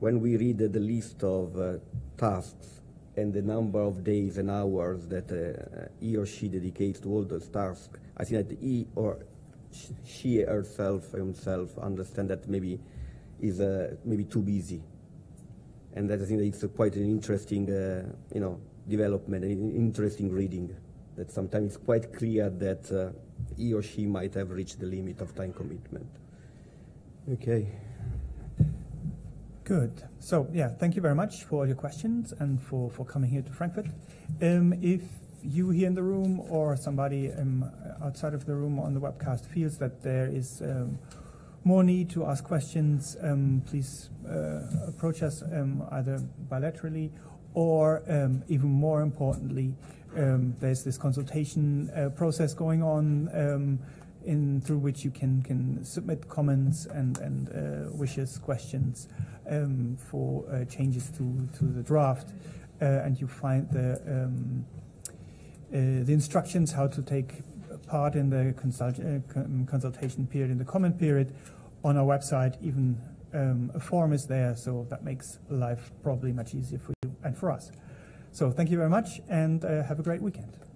when we read the list of uh, tasks and the number of days and hours that uh, he or she dedicates to all those tasks, I think that he or she herself himself understand that maybe is uh, maybe too busy, and that I think that it's quite an interesting, uh, you know, development, an interesting reading that sometimes it's quite clear that uh, he or she might have reached the limit of time commitment. Okay. Good. So, yeah, thank you very much for all your questions and for, for coming here to Frankfurt. Um, if you here in the room or somebody um, outside of the room on the webcast feels that there is um, more need to ask questions, um, please uh, approach us um, either bilaterally or um, even more importantly, um, there's this consultation uh, process going on um, in through which you can can submit comments and and uh, wishes, questions um, for uh, changes to to the draft, uh, and you find the um, uh, the instructions how to take part in the consult uh, consultation period in the comment period on our website. Even um, a form is there, so that makes life probably much easier for you and for us. So thank you very much and uh, have a great weekend.